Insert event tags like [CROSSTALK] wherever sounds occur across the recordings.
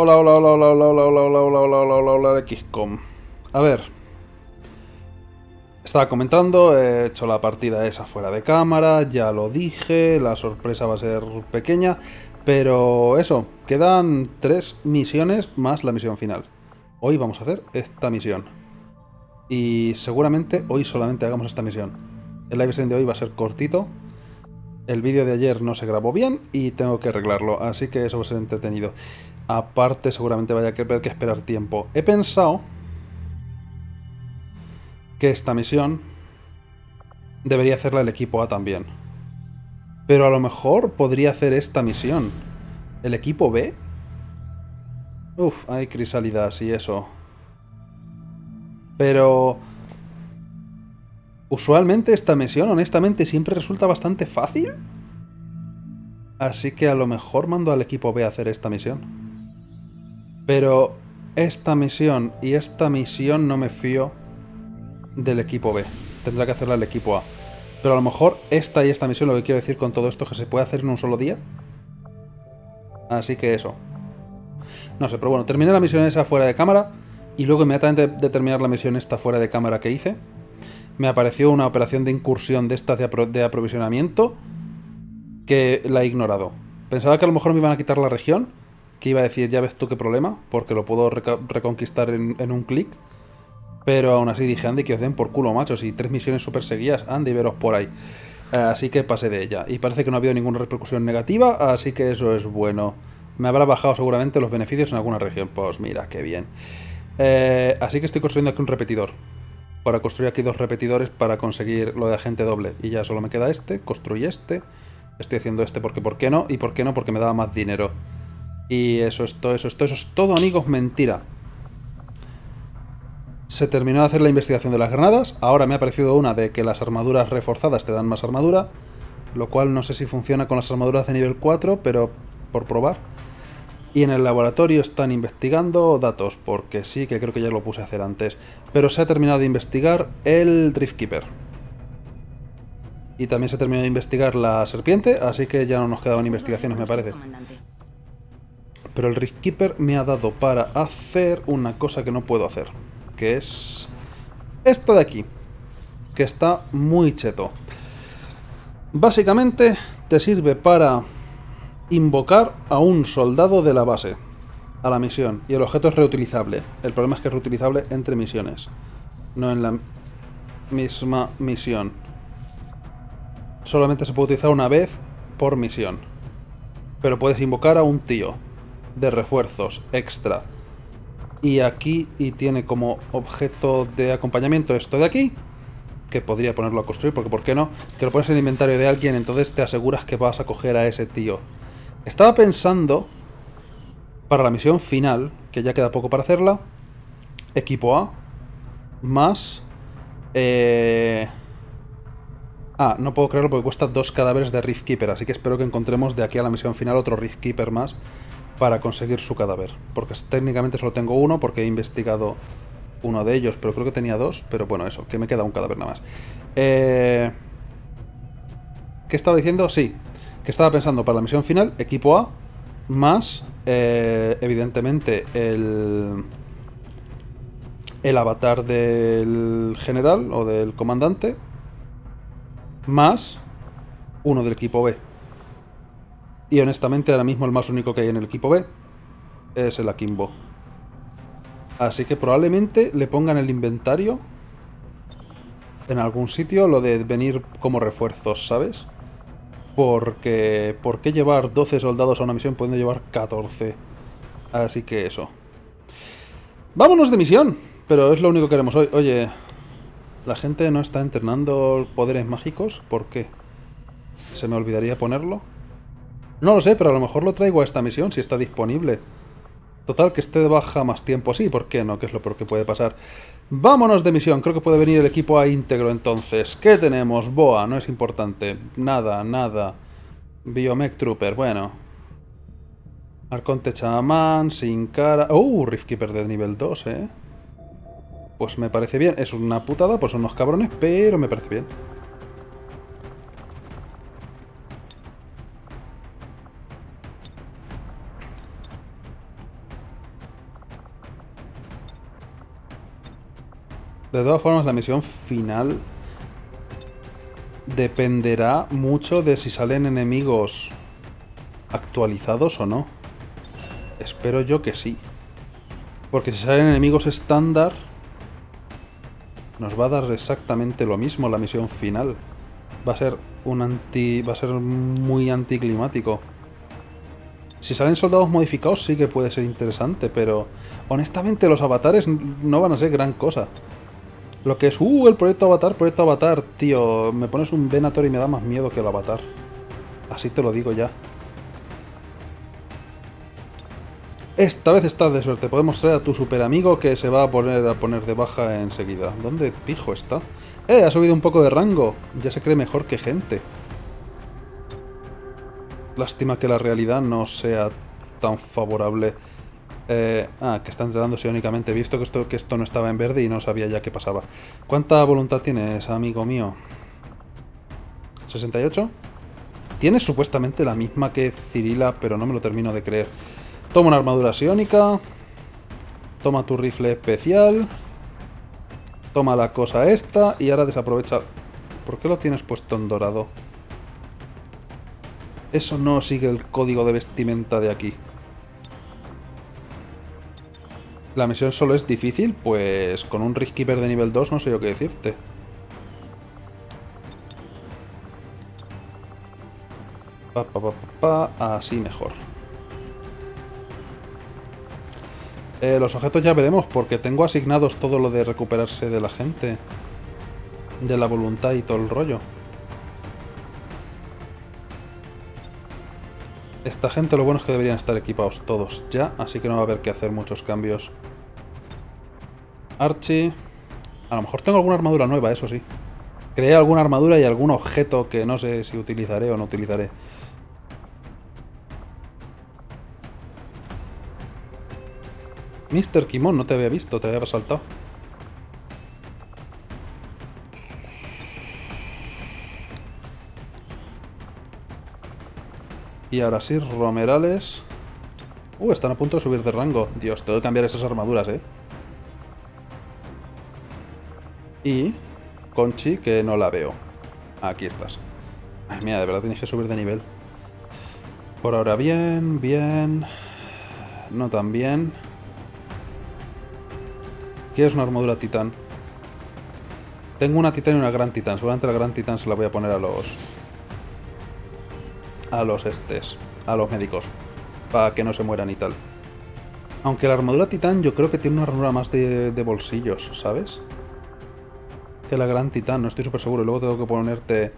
Hola, hola, hola, hola, hola, hola, hola, hola, hola, hola, hola, hola, hola, XCOM. A ver. Estaba comentando, he hecho la partida esa fuera de cámara, ya lo dije, la sorpresa va a ser pequeña, pero eso, quedan tres misiones más la misión final. Hoy vamos a hacer esta misión. Y seguramente hoy solamente hagamos esta misión. El live stream de hoy va a ser cortito, el vídeo de ayer no se grabó bien y tengo que arreglarlo, así que eso va a ser entretenido. Aparte, seguramente vaya a tener que esperar tiempo. He pensado que esta misión debería hacerla el equipo A también. Pero a lo mejor podría hacer esta misión. ¿El equipo B? Uf, hay crisálidas y eso. Pero... Usualmente esta misión, honestamente, siempre resulta bastante fácil. Así que a lo mejor mando al equipo B a hacer esta misión. Pero esta misión y esta misión no me fío del equipo B. Tendrá que hacerla el equipo A. Pero a lo mejor esta y esta misión, lo que quiero decir con todo esto, es que se puede hacer en un solo día. Así que eso. No sé, pero bueno, terminé la misión esa fuera de cámara. Y luego inmediatamente de terminar la misión esta fuera de cámara que hice, me apareció una operación de incursión de estas de, aprovisionamiento que la he ignorado. Pensaba que a lo mejor me iban a quitar la región, que iba a decir, ya ves tú qué problema, porque lo puedo reconquistar en, un clic. Pero aún así dije, ande, que os den por culo, machos, y tres misiones súper seguidas, ande y veros por ahí. Eh, así que pasé de ella. Y parece que no ha habido ninguna repercusión negativa, así que eso es bueno. Me habrá bajado seguramente los beneficios en alguna región. Pues mira, qué bien. Eh, así que estoy construyendo aquí un repetidor para construir aquí dos repetidores para conseguir lo de agente doble. Y ya solo me queda este, construye este. Estoy haciendo este porque ¿por qué no? Y ¿por qué no? Porque me daba más dinero. Y eso es todo, eso es todo, eso es todo, amigos, mentira. Se terminó de hacer la investigación de las granadas. Ahora me ha aparecido una de que las armaduras reforzadas te dan más armadura. Lo cual no sé si funciona con las armaduras de nivel 4, pero por probar. Y en el laboratorio están investigando datos, porque sí, que creo que ya lo puse a hacer antes. Pero se ha terminado de investigar el Driftkeeper. Y también se ha terminado de investigar la serpiente, así que ya no nos quedaban investigaciones, me parece. Pero el Driftkeeper me ha dado para hacer una cosa que no puedo hacer. Que es... Esto de aquí. Que está muy cheto. Básicamente te sirve para invocar a un soldado de la base a la misión y el objeto es reutilizable. El problema es que es reutilizable entre misiones, no en la misma misión. Solamente se puede utilizar una vez por misión. Pero puedes invocar a un tío de refuerzos extra. Y aquí, y tiene como objeto de acompañamiento esto de aquí, que podría ponerlo a construir, porque ¿por qué no? Que lo pones en el inventario de alguien, entonces te aseguras que vas a coger a ese tío. Estaba pensando, para la misión final, que ya queda poco para hacerla, equipo A, más... Eh... Ah, no puedo creerlo porque cuesta dos cadáveres de Rift Keeper, así que espero que encontremos de aquí a la misión final otro Rift Keeper más para conseguir su cadáver. Porque técnicamente solo tengo uno porque he investigado uno de ellos, pero creo que tenía dos, pero bueno, eso, que me queda un cadáver nada más. Eh... ¿Qué estaba diciendo? Sí, que estaba pensando para la misión final, equipo A, más, eh, evidentemente, el, el avatar del general o del comandante, más uno del equipo B. Y honestamente, ahora mismo el más único que hay en el equipo B es el Akimbo. Así que probablemente le pongan el inventario en algún sitio lo de venir como refuerzos, ¿sabes? Porque, ¿por qué llevar 12 soldados a una misión pudiendo llevar 14? Así que eso. ¡Vámonos de misión! Pero es lo único que haremos hoy. Oye, ¿la gente no está entrenando poderes mágicos? ¿Por qué? ¿Se me olvidaría ponerlo? No lo sé, pero a lo mejor lo traigo a esta misión si está disponible. Total, que esté baja más tiempo. Sí, ¿por qué no? ¿Qué es lo peor que puede pasar? Vámonos de misión. Creo que puede venir el equipo a íntegro entonces. ¿Qué tenemos? Boa, no es importante. Nada, nada. Biomech Trooper, bueno. Arconte Chamán, sin cara... ¡Uh! Riftkeeper de nivel 2, ¿eh? Pues me parece bien. Es una putada, pues son unos cabrones, pero me parece bien. De todas formas, la misión final dependerá mucho de si salen enemigos actualizados o no. Espero yo que sí. Porque si salen enemigos estándar, nos va a dar exactamente lo mismo la misión final. Va a ser un anti. va a ser muy anticlimático. Si salen soldados modificados sí que puede ser interesante, pero honestamente los avatares no van a ser gran cosa. Lo que es, uh, el proyecto Avatar, proyecto Avatar, tío, me pones un Venator y me da más miedo que el Avatar. Así te lo digo ya. Esta vez estás de suerte. Podemos traer a tu super amigo que se va a poner a poner de baja enseguida. ¿Dónde pijo está? ¡Eh! Ha subido un poco de rango. Ya se cree mejor que gente. Lástima que la realidad no sea tan favorable. Eh, ah, que está entrenándose únicamente. He visto que esto, que esto no estaba en verde y no sabía ya qué pasaba. ¿Cuánta voluntad tienes, amigo mío? ¿68? Tienes supuestamente la misma que Cirila, pero no me lo termino de creer. Toma una armadura psiónica. Toma tu rifle especial. Toma la cosa esta y ahora desaprovecha... ¿Por qué lo tienes puesto en dorado? Eso no sigue el código de vestimenta de aquí. La misión solo es difícil, pues con un Riskkeeper de nivel 2 no sé yo qué decirte. Pa, pa, pa, así mejor. Eh, los objetos ya veremos, porque tengo asignados todo lo de recuperarse de la gente. De la voluntad y todo el rollo. Esta gente lo bueno es que deberían estar equipados todos ya, así que no va a haber que hacer muchos cambios. Archie... A lo mejor tengo alguna armadura nueva, eso sí. Creé alguna armadura y algún objeto que no sé si utilizaré o no utilizaré. Mr. Kimon, no te había visto, te había saltado. Y ahora sí, Romerales. Uh, están a punto de subir de rango. Dios, tengo que cambiar esas armaduras, ¿eh? Y... Conchi, que no la veo. Aquí estás. Ay, mira, de verdad tienes que subir de nivel. Por ahora bien, bien... No tan bien. ¿Qué es una armadura titán? Tengo una titán y una gran titán. Seguramente la gran titán se la voy a poner a los a los estes, a los médicos, para que no se mueran y tal. Aunque la armadura titán yo creo que tiene una armadura más de, bolsillos, ¿sabes? Que la gran titán, no estoy súper seguro. Y luego tengo que ponerte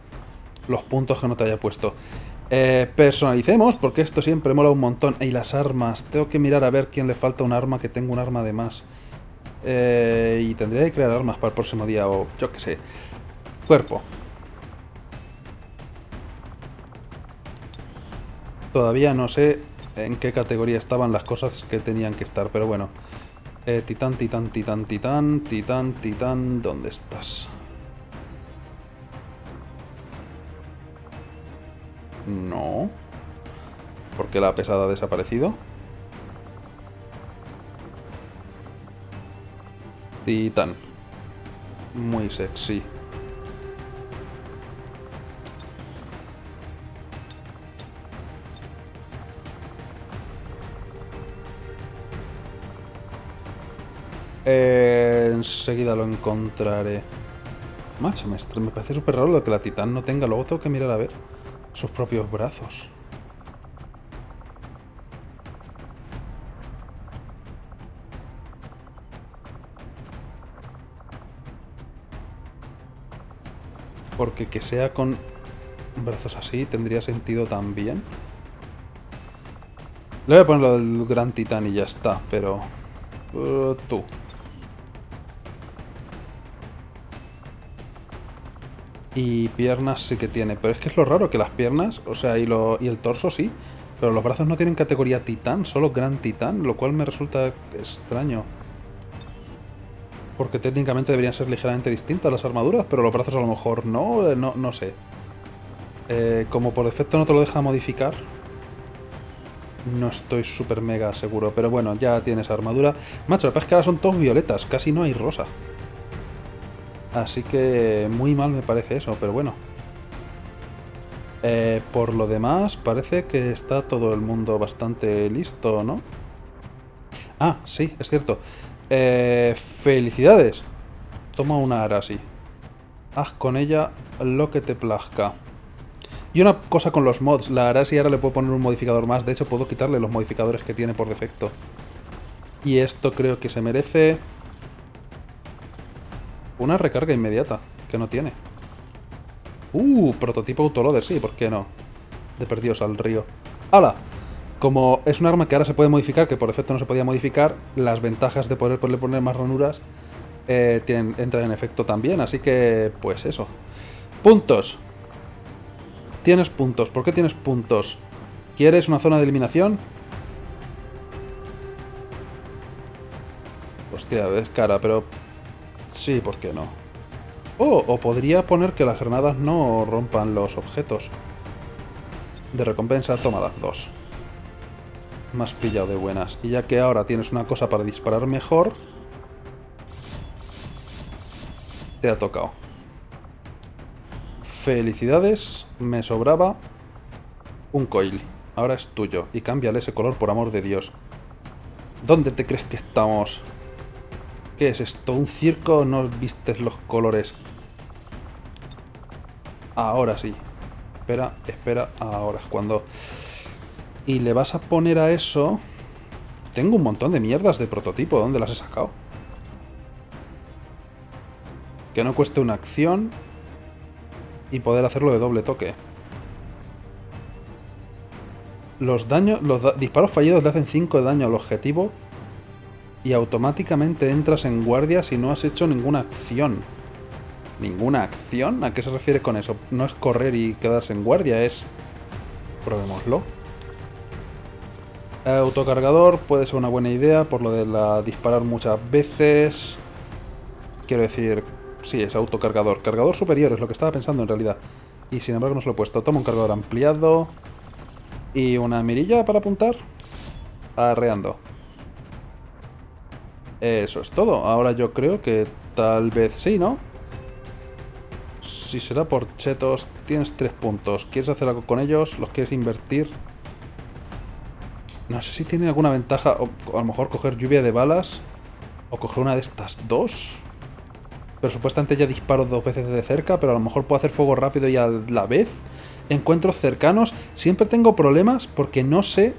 los puntos que no te haya puesto. Eh, personalicemos, porque esto siempre mola un montón. Y las armas. Tengo que mirar a ver quién le falta un arma que tenga un arma de más. Eh, y tendría que crear armas para el próximo día o yo qué sé. Cuerpo. Todavía no sé en qué categoría estaban las cosas que tenían que estar, pero bueno. Eh, titán, titán, titán, titán, titán, titán, ¿dónde estás? No. ¿Por qué la pesada ha desaparecido? Titán. Muy sexy. Enseguida lo encontraré. Macho, me, me parece súper raro lo que la titán no tenga. Luego tengo que mirar a ver sus propios brazos. Porque que sea con brazos así tendría sentido también. Le voy a poner lo del gran titán y ya está, pero... Uh, tú. Y piernas sí que tiene. Pero es que es lo raro que las piernas, o sea, y, y el torso sí. Pero los brazos no tienen categoría titán, solo gran titán, lo cual me resulta extraño. Porque técnicamente deberían ser ligeramente distintas las armaduras, pero los brazos a lo mejor no, eh, no, no sé. Eh, como por defecto no te lo deja modificar, no estoy súper mega seguro. Pero bueno, ya tienes armadura. Macho, la ahora son todos violetas, casi no hay rosa. Así que muy mal me parece eso, pero bueno. Eh, por lo demás, parece que está todo el mundo bastante listo, ¿no? Ah, sí, es cierto. Eh, felicidades. Toma una Arasi. Haz con ella lo que te plazca. Y una cosa con los mods, la Arasi ahora le puedo poner un modificador más, de hecho puedo quitarle los modificadores que tiene por defecto. Y esto creo que se merece... Una recarga inmediata, que no tiene. Uh, prototipo autoloader, sí, ¿por qué no? De perdidos al río. ¡Hala! Como es un arma que ahora se puede modificar, que por defecto no se podía modificar, las ventajas de poder poner más ranuras eh, entran en efecto también, así que pues eso. Puntos. Tienes puntos. ¿Por qué tienes puntos? ¿Quieres una zona de eliminación? Hostia, es cara, pero... Sí, ¿por qué no? Oh, o podría poner que las granadas no rompan los objetos. De recompensa, toma las dos. Más pillado de buenas. Y ya que ahora tienes una cosa para disparar mejor... Te ha tocado. Felicidades, me sobraba un coil. Ahora es tuyo. Y cámbiale ese color, por amor de Dios. ¿Dónde te crees que estamos? ¿Qué es esto? ¿Un circo? ¿No vistes los colores? Ahora sí. Espera, espera, ahora es cuando... Y le vas a poner a eso... Tengo un montón de mierdas de prototipo. ¿Dónde las he sacado? Que no cueste una acción y poder hacerlo de doble toque. Los daños, los disparos fallidos le hacen 5 de daño al objetivo y automáticamente entras en guardia si no has hecho ninguna acción. ¿Ninguna acción? ¿A qué se refiere con eso? No es correr y quedarse en guardia, es... Probémoslo. Autocargador puede ser una buena idea por lo de la disparar muchas veces. Quiero decir, Sí, es autocargador. Cargador superior es lo que estaba pensando en realidad. Y sin embargo no se lo he puesto. Toma un cargador ampliado. Y una mirilla para apuntar. Arreando. Eso es todo. Ahora yo creo que tal vez sí, ¿no? Si será por chetos, tienes tres puntos. ¿Quieres hacer algo con ellos? ¿Los quieres invertir? No sé si tiene alguna ventaja. O a lo mejor coger lluvia de balas. O coger una de estas dos. Pero supuestamente ya disparo dos veces de cerca, pero a lo mejor puedo hacer fuego rápido y a la vez. Encuentros cercanos. Siempre tengo problemas porque no sé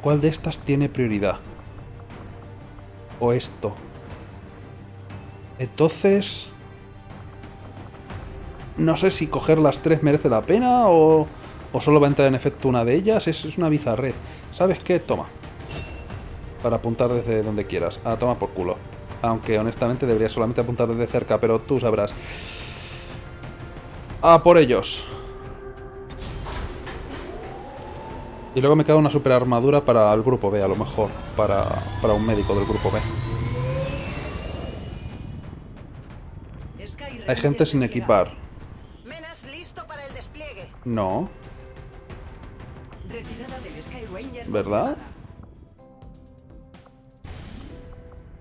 cuál de estas tiene prioridad. O esto. Entonces... No sé si coger las tres merece la pena o, o solo va a entrar en efecto una de ellas. Es, es una bizarred. ¿Sabes qué? Toma. Para apuntar desde donde quieras. Ah, toma por culo. Aunque honestamente debería solamente apuntar desde cerca, pero tú sabrás. A por ellos. Y luego me queda una super armadura para el grupo B, a lo mejor. Para, para un médico del grupo B. Hay gente sin equipar. No. ¿Verdad?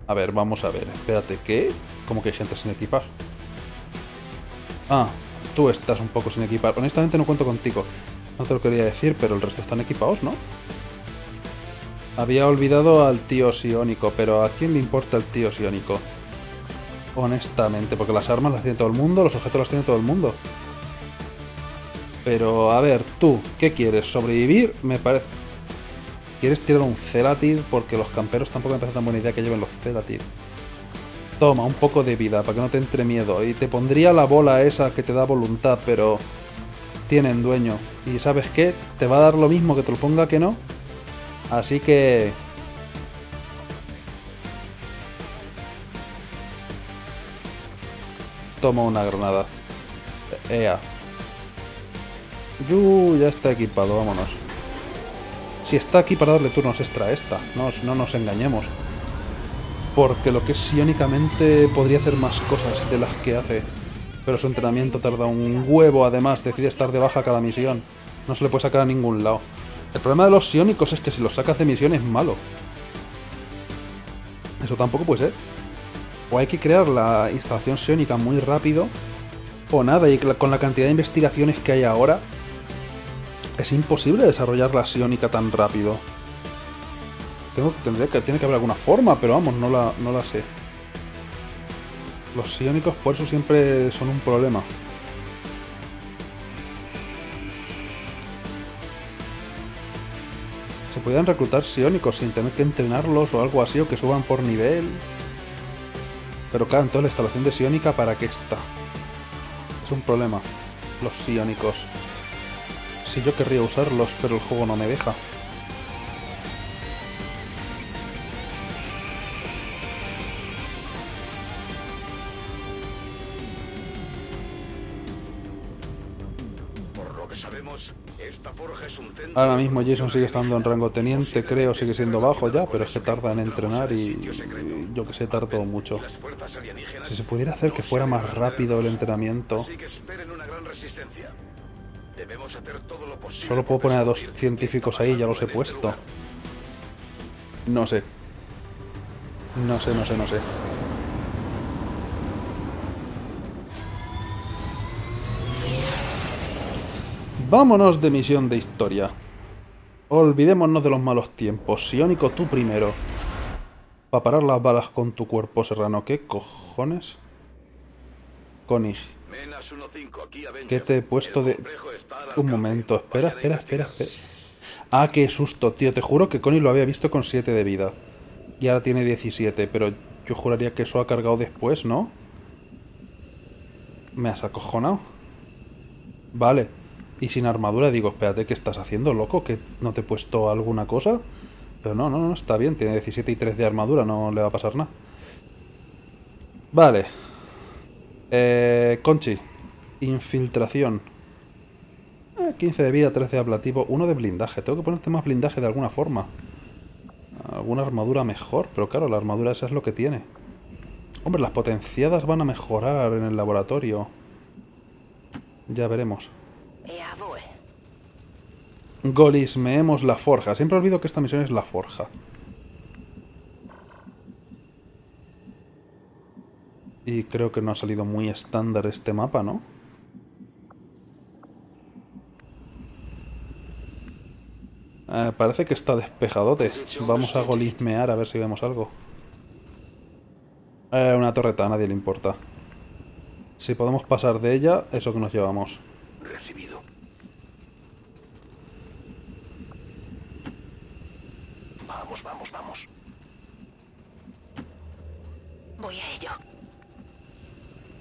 A ver, vamos a ver. Espérate, ¿qué? ¿Cómo que hay gente sin equipar? Ah, tú estás un poco sin equipar. Honestamente no cuento contigo. No te lo quería decir, pero el resto están equipados, ¿no? Había olvidado al tío Siónico, pero ¿a quién le importa el tío Siónico? Honestamente, porque las armas las tiene todo el mundo, los objetos las tiene todo el mundo. Pero, a ver, tú, ¿qué quieres? ¿Sobrevivir? Me parece... ¿Quieres tirar un Celatir? Porque los camperos tampoco me parece tan buena idea que lleven los Celatir. Toma, un poco de vida para que no te entre miedo. Y te pondría la bola esa que te da voluntad, pero tienen dueño. Y ¿sabes qué? Te va a dar lo mismo que te lo ponga que no. Así que... Toma una granada. Ea. Yu, ya está equipado, vámonos. Si está aquí para darle turnos extra a esta, no, no nos engañemos. Porque lo que es iónicamente podría hacer más cosas de las que hace. Pero su entrenamiento tarda un huevo, además, decide estar de baja cada misión. No se le puede sacar a ningún lado. El problema de los iónicos es que si los sacas de misión es malo. Eso tampoco puede ser. O hay que crear la instalación psiónica muy rápido. O nada, y con la cantidad de investigaciones que hay ahora, es imposible desarrollar la psiónica tan rápido. Tengo, tendría que, tiene que haber alguna forma, pero vamos, no la, no la sé. Los psiónicos por eso siempre son un problema. Se podrían reclutar psiónicos sin tener que entrenarlos o algo así, o que suban por nivel. Pero claro, entonces la instalación de psiónica, ¿para qué está? Es un problema. Los psiónicos. Si yo querría usarlos, pero el juego no me deja. Ahora mismo Jason sigue estando en rango teniente, creo, sigue siendo bajo ya, pero es que tarda en entrenar y, yo que sé, tardó mucho. Si se pudiera hacer que fuera más rápido el entrenamiento... Solo puedo poner a dos científicos ahí, ya los he puesto. No sé. No sé, no sé, no sé. Vámonos de misión de historia. Olvidémonos de los malos tiempos. Siónico, tú primero. Para parar las balas con tu cuerpo serrano. ¿Qué cojones? Konig. ¿Qué te he puesto de...? Un momento. Espera, espera, espera, espera. Ah, qué susto, tío. Te juro que Connie lo había visto con 7 de vida. Y ahora tiene 17, pero yo juraría que eso ha cargado después, ¿no? Me has acojonado. Vale. Y sin armadura digo, espérate, ¿qué estás haciendo, loco? ¿Que no te he puesto alguna cosa? Pero no, no, no, está bien. Tiene 17 y 3 de armadura, no le va a pasar nada. Vale. Eh, Conchi. Infiltración. 15 eh, de vida, 13 de ablativo, 1 de blindaje. Tengo que ponerte más blindaje de alguna forma. Alguna armadura mejor, pero claro, la armadura esa es lo que tiene. Hombre, las potenciadas van a mejorar en el laboratorio. Ya veremos. Golismeemos la forja. Siempre olvido que esta misión es la forja. Y creo que no ha salido muy estándar este mapa, ¿no? Eh, parece que está despejadote. Vamos a golismear a ver si vemos algo. Eh, una torreta, a nadie le importa. Si podemos pasar de ella, eso que nos llevamos. Voy a ello.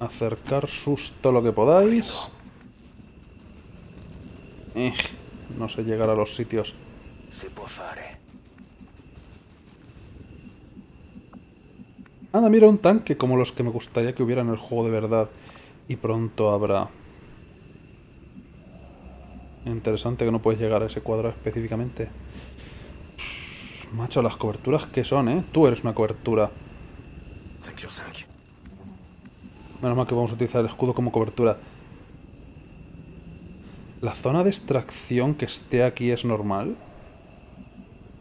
Acercar susto lo que podáis. Eh, no sé llegar a los sitios. Anda, mira un tanque como los que me gustaría que hubiera en el juego de verdad. Y pronto habrá. Interesante que no puedes llegar a ese cuadro específicamente. macho, las coberturas que son, ¿eh? Tú eres una cobertura. Menos mal que vamos a utilizar el escudo como cobertura. ¿La zona de extracción que esté aquí es normal?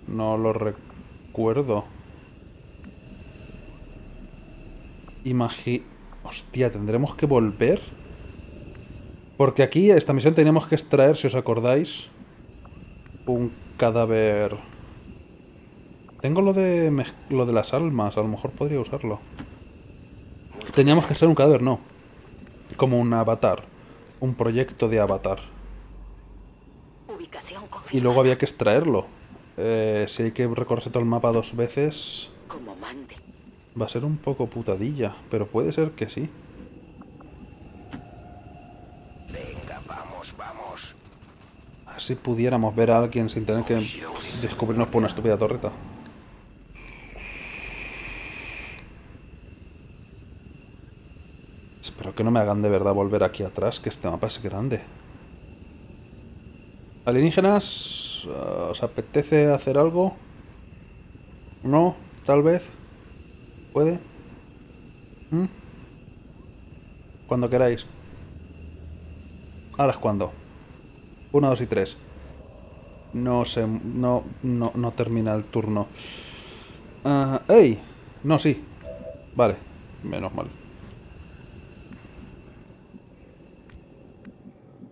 No lo recuerdo. Imagi... Hostia, ¿tendremos que volver? Porque aquí, esta misión teníamos que extraer, si os acordáis, un cadáver... Tengo lo de, lo de las almas, a lo mejor podría usarlo. Teníamos que ser un cadáver, no. Como un avatar. Un proyecto de avatar. Y luego había que extraerlo. Eh, si hay que recorrerse todo el mapa dos veces... Va a ser un poco putadilla, pero puede ser que sí. Venga, vamos, vamos. Así pudiéramos ver a alguien sin tener que descubrirnos por una estúpida torreta. Espero que no me hagan de verdad volver aquí atrás, que este mapa es grande. ¿Alienígenas? Ah, ¿Os apetece hacer algo? ¿No? ¿Tal vez? ¿Puede? ¿Mm? Cuando queráis. Ahora es cuando. Uno, dos y tres. No sé, no, no, no termina el turno. Uh, ¡Ey! No, sí. Vale. Menos mal.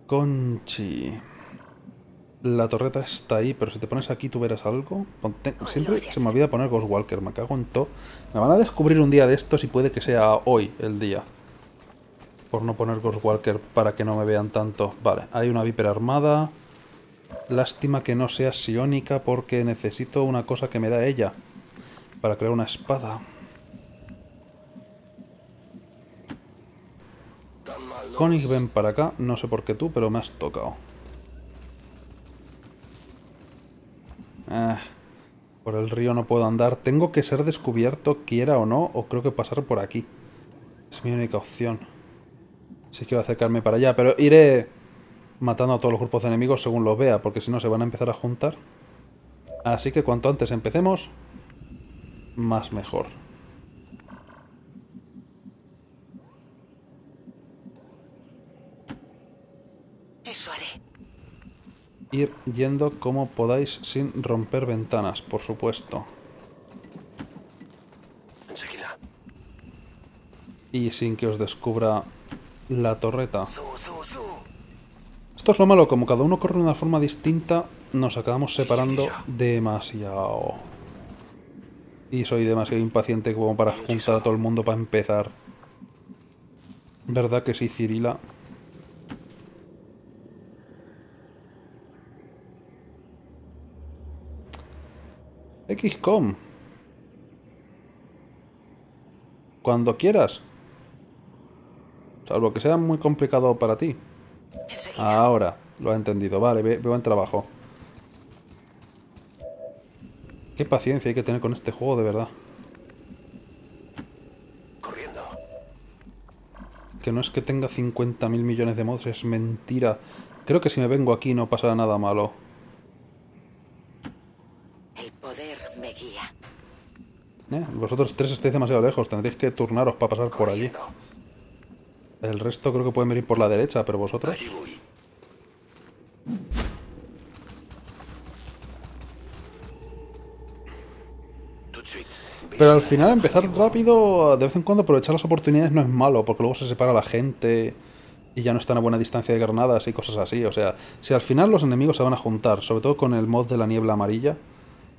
Conchi. La torreta está ahí, pero si te pones aquí tú verás algo. Ponte- Siempre se me olvida poner Ghostwalker, me cago en todo. Me van a descubrir un día de estos y puede que sea hoy el día. Por no poner Ghostwalker para que no me vean tanto. Vale, hay una Viper armada. Lástima que no sea psiónica porque necesito una cosa que me da ella. Para crear una espada. Konig, ven para acá. No sé por qué tú, pero me has tocado. Ah, por el río no puedo andar. Tengo que ser descubierto, quiera o no, o creo que pasar por aquí. Es mi única opción. Si quiero acercarme para allá, pero iré matando a todos los grupos de enemigos según los vea, porque si no se van a empezar a juntar. Así que cuanto antes empecemos, más mejor. Eso haré. Ir yendo como podáis sin romper ventanas, por supuesto. Enseguida. Y sin que os descubra la torreta. Esto es lo malo, como cada uno corre de una forma distinta, nos acabamos separando demasiado. Y soy demasiado impaciente como para juntar a todo el mundo para empezar. ¿Verdad que sí, Cirila? XCOM. Cuando quieras. Salvo que sea muy complicado para ti. Ahora, lo he entendido. Vale, ve, veo en trabajo. Qué paciencia hay que tener con este juego, de verdad. Corriendo. Que no es que tenga 50.000 millones de mods, es mentira. Creo que si me vengo aquí no pasará nada malo. El poder me guía. Eh, Vosotros tres estáis demasiado lejos, tendréis que turnaros para pasar por allí. El resto creo que pueden venir por la derecha, pero vosotros... Pero al final empezar rápido, de vez en cuando aprovechar las oportunidades no es malo, porque luego se separa la gente y ya no están a buena distancia de granadas y cosas así. O sea, si al final los enemigos se van a juntar, sobre todo con el mod de la niebla amarilla.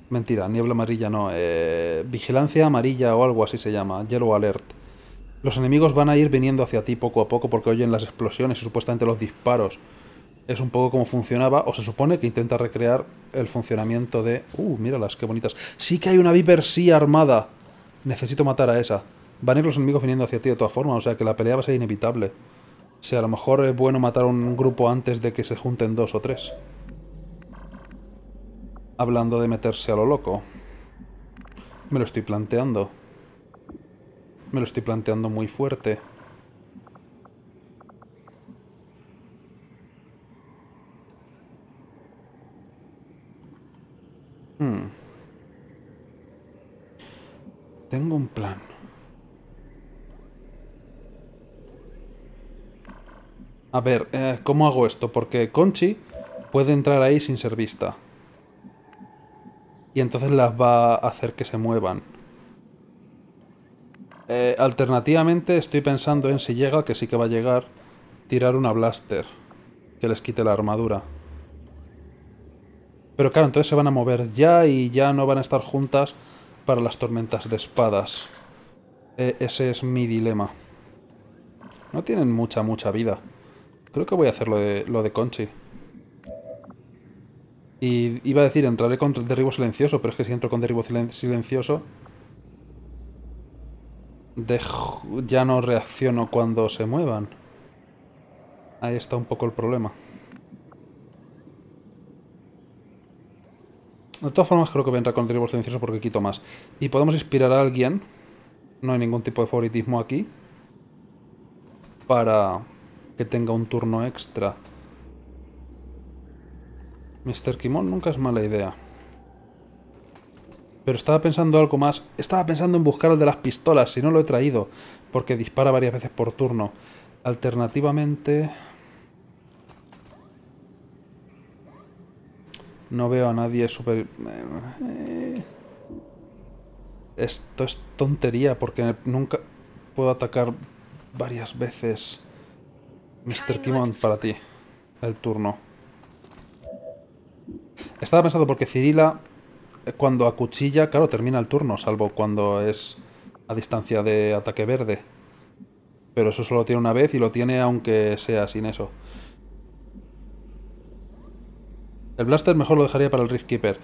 Mentira, niebla amarilla no, eh, vigilancia amarilla o algo así se llama, Yellow Alert. Los enemigos van a ir viniendo hacia ti poco a poco porque oyen las explosiones y supuestamente los disparos. Es un poco como funcionaba, o se supone que intenta recrear el funcionamiento de... Uh, míralas, qué bonitas. Sí que hay una Viper sí armada. Necesito matar a esa. Van a ir los enemigos viniendo hacia ti de todas formas, o sea que la pelea va a ser inevitable. O sea, a lo mejor es bueno matar a un grupo antes de que se junten dos o tres. Hablando de meterse a lo loco. Me lo estoy planteando. Me lo estoy planteando muy fuerte. Hmm. Tengo un plan. A ver, eh, ¿cómo hago esto? Porque Conchi puede entrar ahí sin ser vista. Y entonces las va a hacer que se muevan. Eh, alternativamente estoy pensando en si llega, que sí que va a llegar, tirar una blaster. Que les quite la armadura. Pero claro, entonces se van a mover ya y ya no van a estar juntas para las tormentas de espadas. Eh, ese es mi dilema. No tienen mucha, mucha vida. Creo que voy a hacer lo de, lo de Conchi. Y iba a decir, entraré con derribo silencioso, pero es que si entro con derribo silen- silencioso... dejo- ya no reacciono cuando se muevan. Ahí está un poco el problema. De todas formas, creo que voy a entrar con derribo silencioso porque quito más. Y podemos inspirar a alguien. No hay ningún tipo de favoritismo aquí. Para que tenga un turno extra. Mr. Kimon nunca es mala idea. Pero estaba pensando algo más. Estaba pensando en buscar el de las pistolas, si no lo he traído. Porque dispara varias veces por turno. Alternativamente... No veo a nadie super... Esto es tontería porque nunca... puedo atacar varias veces. Mr. Kimon, para ti. El turno. Estaba pensando porque Cirila, eh, cuando acuchilla, claro, termina el turno, salvo cuando es a distancia de ataque verde. Pero eso solo tiene una vez y lo tiene aunque sea sin eso. El blaster mejor lo dejaría para el Rift Keeper.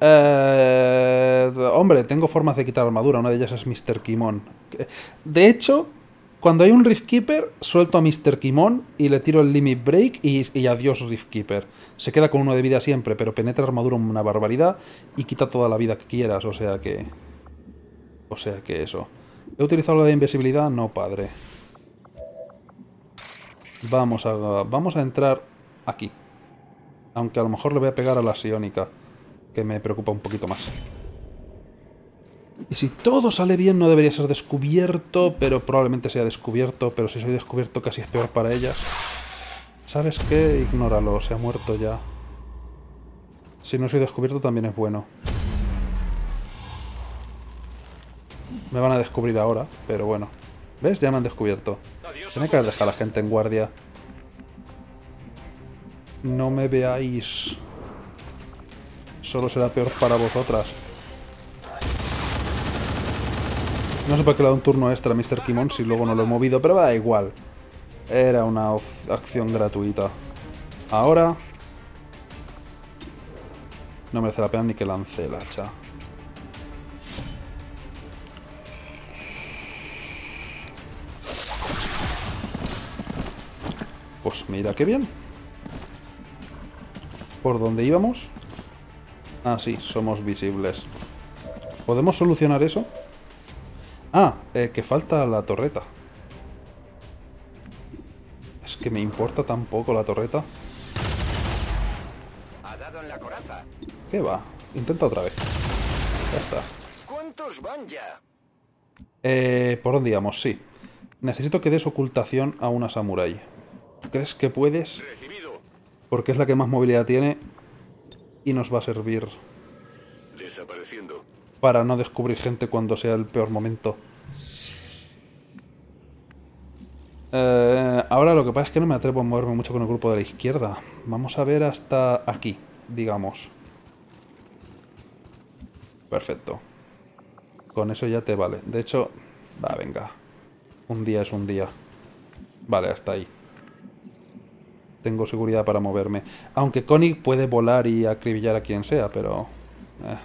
Eh, hombre, tengo formas de quitar armadura. Una de ellas es Mr. Kimon. De hecho, cuando hay un Rift Keeper, suelto a Mr. Kimon y le tiro el Limit Break y, y adiós Rift Keeper. Se queda con uno de vida siempre, pero penetra armadura una barbaridad y quita toda la vida que quieras. O sea que... O sea que eso. ¿He utilizado lo de invisibilidad? No, padre. Vamos a, vamos a entrar aquí. Aunque a lo mejor le voy a pegar a la Sionica, que me preocupa un poquito más. Y si todo sale bien no debería ser descubierto, pero probablemente sea descubierto, pero si soy descubierto casi es peor para ellas. ¿Sabes qué? Ignóralo, se ha muerto ya. Si no soy descubierto también es bueno. Me van a descubrir ahora, pero bueno. ¿Ves? Ya me han descubierto. Tiene que haber dejado a la gente en guardia. No me veáis. Solo será peor para vosotras. No sé para qué le da un turno extra Mr. Kimon si luego no lo he movido, pero da igual. Era una acción gratuita. Ahora... No merece la pena ni que lance el hacha. Pues mira qué bien. ¿Por dónde íbamos? Ah, sí, somos visibles. ¿Podemos solucionar eso? Ah, eh, que falta la torreta. Es que me importa tan poco la torreta. Ha dado en la coraza. ¿Qué va? Intenta otra vez. Ya está. ¿Cuántos van ya? Eh, ¿Por dónde íbamos? Sí. Necesito que des ocultación a una samurai. ¿Crees que puedes? Recibido. Porque es la que más movilidad tiene y nos va a servir. Para no descubrir gente cuando sea el peor momento. Eh, ahora lo que pasa es que no me atrevo a moverme mucho con el grupo de la izquierda. Vamos a ver hasta aquí, digamos. Perfecto. Con eso ya te vale. De hecho, va, venga. Un día es un día. Vale, hasta ahí. Tengo seguridad para moverme. Aunque Connie puede volar y acribillar a quien sea, pero... eh,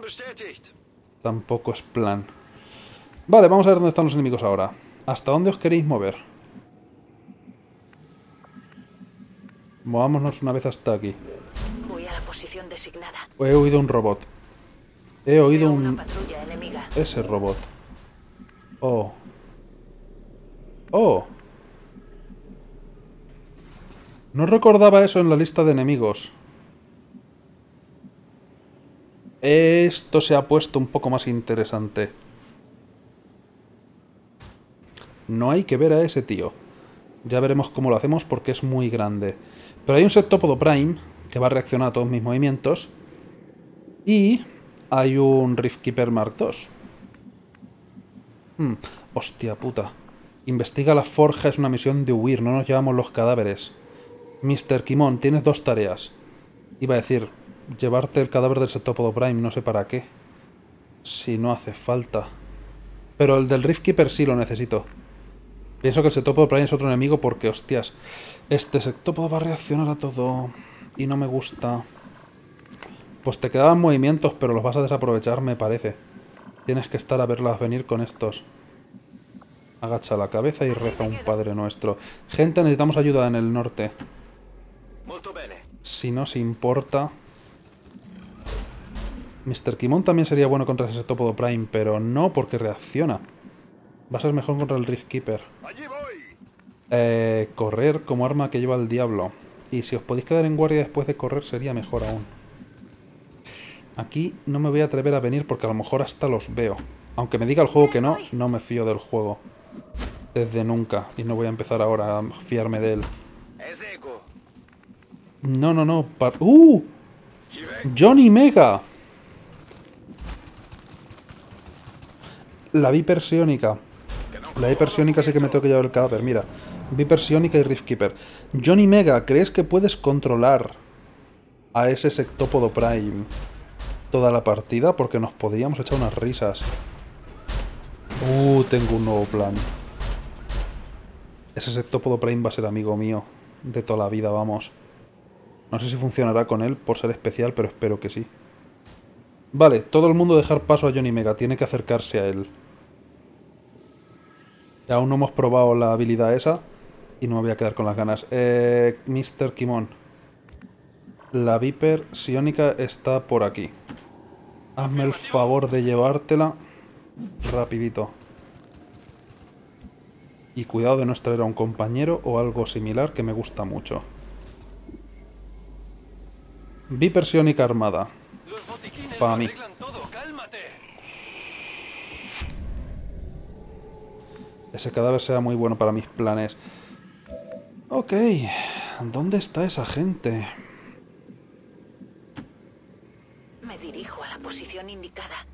Bestätigt. tampoco es plan. Vale, vamos a ver dónde están los enemigos ahora. ¿Hasta dónde os queréis mover? Movámonos una vez hasta aquí. Voy a la posición designada. He oído un robot. He oído una un... patrulla enemiga. Ese robot. Oh. Oh. No recordaba eso en la lista de enemigos. Esto se ha puesto un poco más interesante. No hay que ver a ese tío. Ya veremos cómo lo hacemos porque es muy grande. Pero hay un Septópodo Prime que va a reaccionar a todos mis movimientos. Y hay un Rift Keeper Mark II. Hmm, hostia puta. Investiga la forja es una misión de huir, no nos llevamos los cadáveres. Mr. Kimon, tienes dos tareas. Iba a decir, llevarte el cadáver del Septópodo Prime, no sé para qué. Si no hace falta. Pero el del Rift Keeper sí lo necesito. Pienso que el Septópodo Prime es otro enemigo porque, hostias, este Septópodo va a reaccionar a todo. Y no me gusta. Pues te quedaban movimientos, pero los vas a desaprovechar, me parece. Tienes que estar a verlas venir con estos. Agacha la cabeza y reza un Padre Nuestro. Gente, necesitamos ayuda en el norte. Si no se importa... Mr. Kimon también sería bueno contra ese Tópodo Prime, pero no porque reacciona. Va a ser mejor contra el Rift Keeper. Eh, correr como arma que lleva el diablo. Y si os podéis quedar en guardia después de correr sería mejor aún. Aquí no me voy a atrever a venir porque a lo mejor hasta los veo. Aunque me diga el juego que no, no me fío del juego. Desde nunca. Y no voy a empezar ahora a fiarme de él. No, no, no. ¡Uh! Johnny Mega. La Viper Siónica. La Viper Siónica sí que me tengo que llevar el cadáver. Mira, Viper Siónica y Riftkeeper. Johnny Mega, ¿crees que puedes controlar a ese sectópodo Prime toda la partida? Porque nos podríamos echar unas risas. Uh, tengo un nuevo plan. Ese sectópodo Prime va a ser amigo mío. De toda la vida, vamos. No sé si funcionará con él por ser especial, pero espero que sí. Vale, todo el mundo dejar paso a Johnny Mega. Tiene que acercarse a él. Aún no hemos probado la habilidad esa. Y no me voy a quedar con las ganas. Eh, Mr. Kimon. La Viper Sionica está por aquí. Hazme el favor de llevártela. Rapidito. Y cuidado de no extraer a un compañero o algo similar que me gusta mucho. Viper Sionica armada. Los botiquines Pa' lo mí. Ese cadáver sea muy bueno para mis planes. Ok. ¿Dónde está esa gente? Me dirijo a la posición indicada.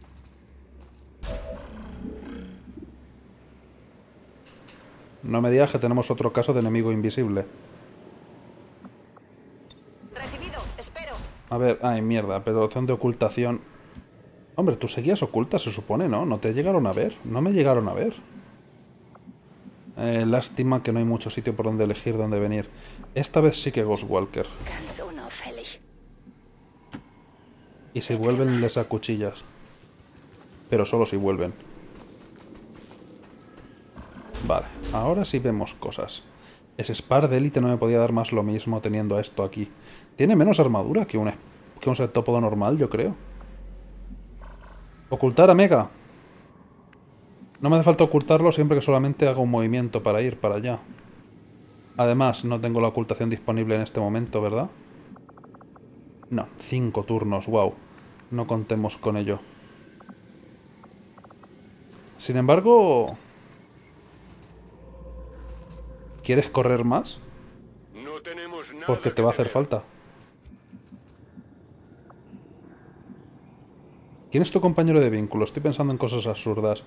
No me digas que tenemos otro caso de enemigo invisible. Recibido, espero. A ver, ay, mierda, pero opción de ocultación. Hombre, tú seguías oculta, se supone, ¿no? ¿No te llegaron a ver? No me llegaron a ver. Eh, lástima que no hay mucho sitio por donde elegir dónde venir. Esta vez sí que Ghostwalker. Y si vuelven les acuchillas. Pero solo si vuelven. Vale, ahora sí vemos cosas. Ese Spar de élite no me podía dar más lo mismo teniendo esto aquí. Tiene menos armadura que un, que un septópodo normal, yo creo. Ocultar a Mega. No me hace falta ocultarlo siempre que solamente haga un movimiento para ir para allá. Además, no tengo la ocultación disponible en este momento, ¿verdad? No, cinco turnos, wow. No contemos con ello. Sin embargo... ¿Quieres correr más? No tenemos nada Porque te va a hacer falta. ¿Quién es tu compañero de vínculo? Estoy pensando en cosas absurdas.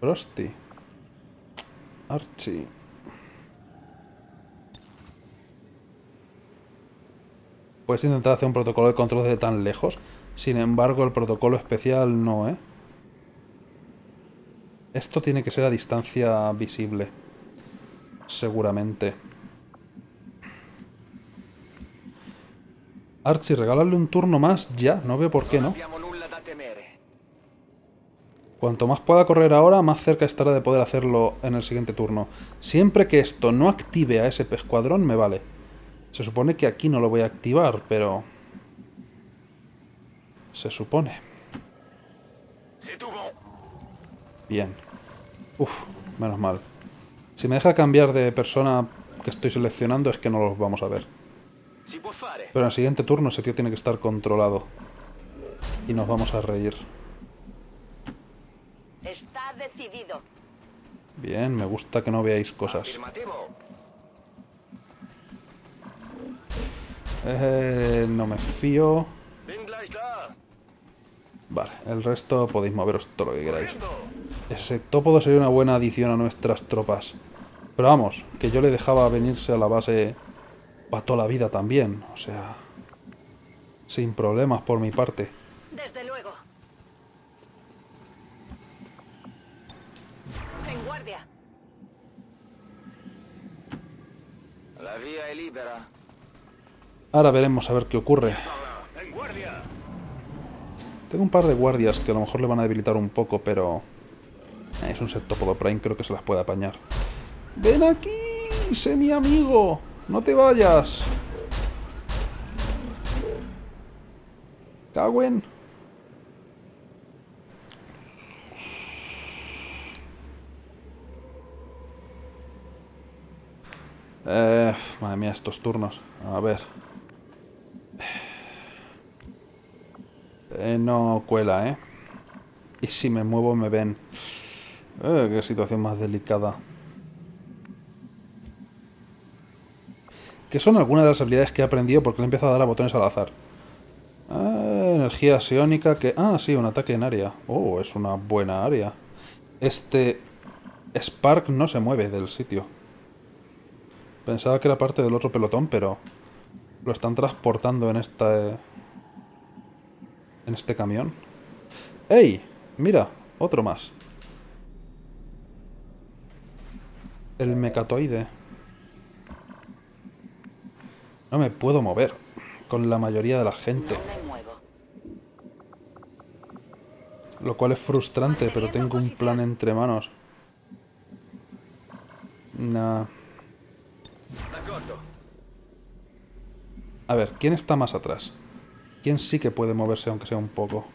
Frosty. Archie. Puedes intentar hacer un protocolo de control desde tan lejos. Sin embargo, el protocolo especial no, ¿eh? Esto tiene que ser a distancia visible. Seguramente. Archie, regálale un turno más ya. No veo por qué no. Cuanto más pueda correr ahora, más cerca estará de poder hacerlo en el siguiente turno. Siempre que esto no active a ese escuadrón, me vale. Se supone que aquí no lo voy a activar, pero... Se supone. Bien. Uf, menos mal. Si me deja cambiar de persona que estoy seleccionando es que no los vamos a ver. Pero en el siguiente turno ese tío tiene que estar controlado. Y nos vamos a reír. Decidido. Bien, me gusta que no veáis cosas. Afirmativo. Eh, no me fío. Vale, el resto podéis moveros todo lo que queráis. Ese tópodo sería una buena adición a nuestras tropas. Pero vamos, que yo le dejaba venirse a la base para toda la vida también. O sea, sin problemas por mi parte. Ahora veremos a ver qué ocurre. Tengo un par de guardias que a lo mejor le van a debilitar un poco, pero... eh, Es un septópodo prime, creo que se las puede apañar. ¡Ven aquí! ¡Sé mi amigo! ¡No te vayas! ¡Cagüen! Eh, madre mía, estos turnos. A ver. Eh, no cuela, ¿eh? Y si me muevo me ven. Eh, qué situación más delicada. Que son algunas de las habilidades que he aprendido porque le he empezado a dar a botones al azar. Ah, energía psiónica que... Ah, sí, un ataque en área. Oh, es una buena área. Este Spark no se mueve del sitio. Pensaba que era parte del otro pelotón, pero lo están transportando en esta en este camión. ¡Ey! Mira, otro más. El mecatoide. No me puedo mover con la mayoría de la gente. Lo cual es frustrante, pero tengo un plan entre manos. Nah. A ver, ¿quién está más atrás? ¿Quién sí que puede moverse aunque sea un poco?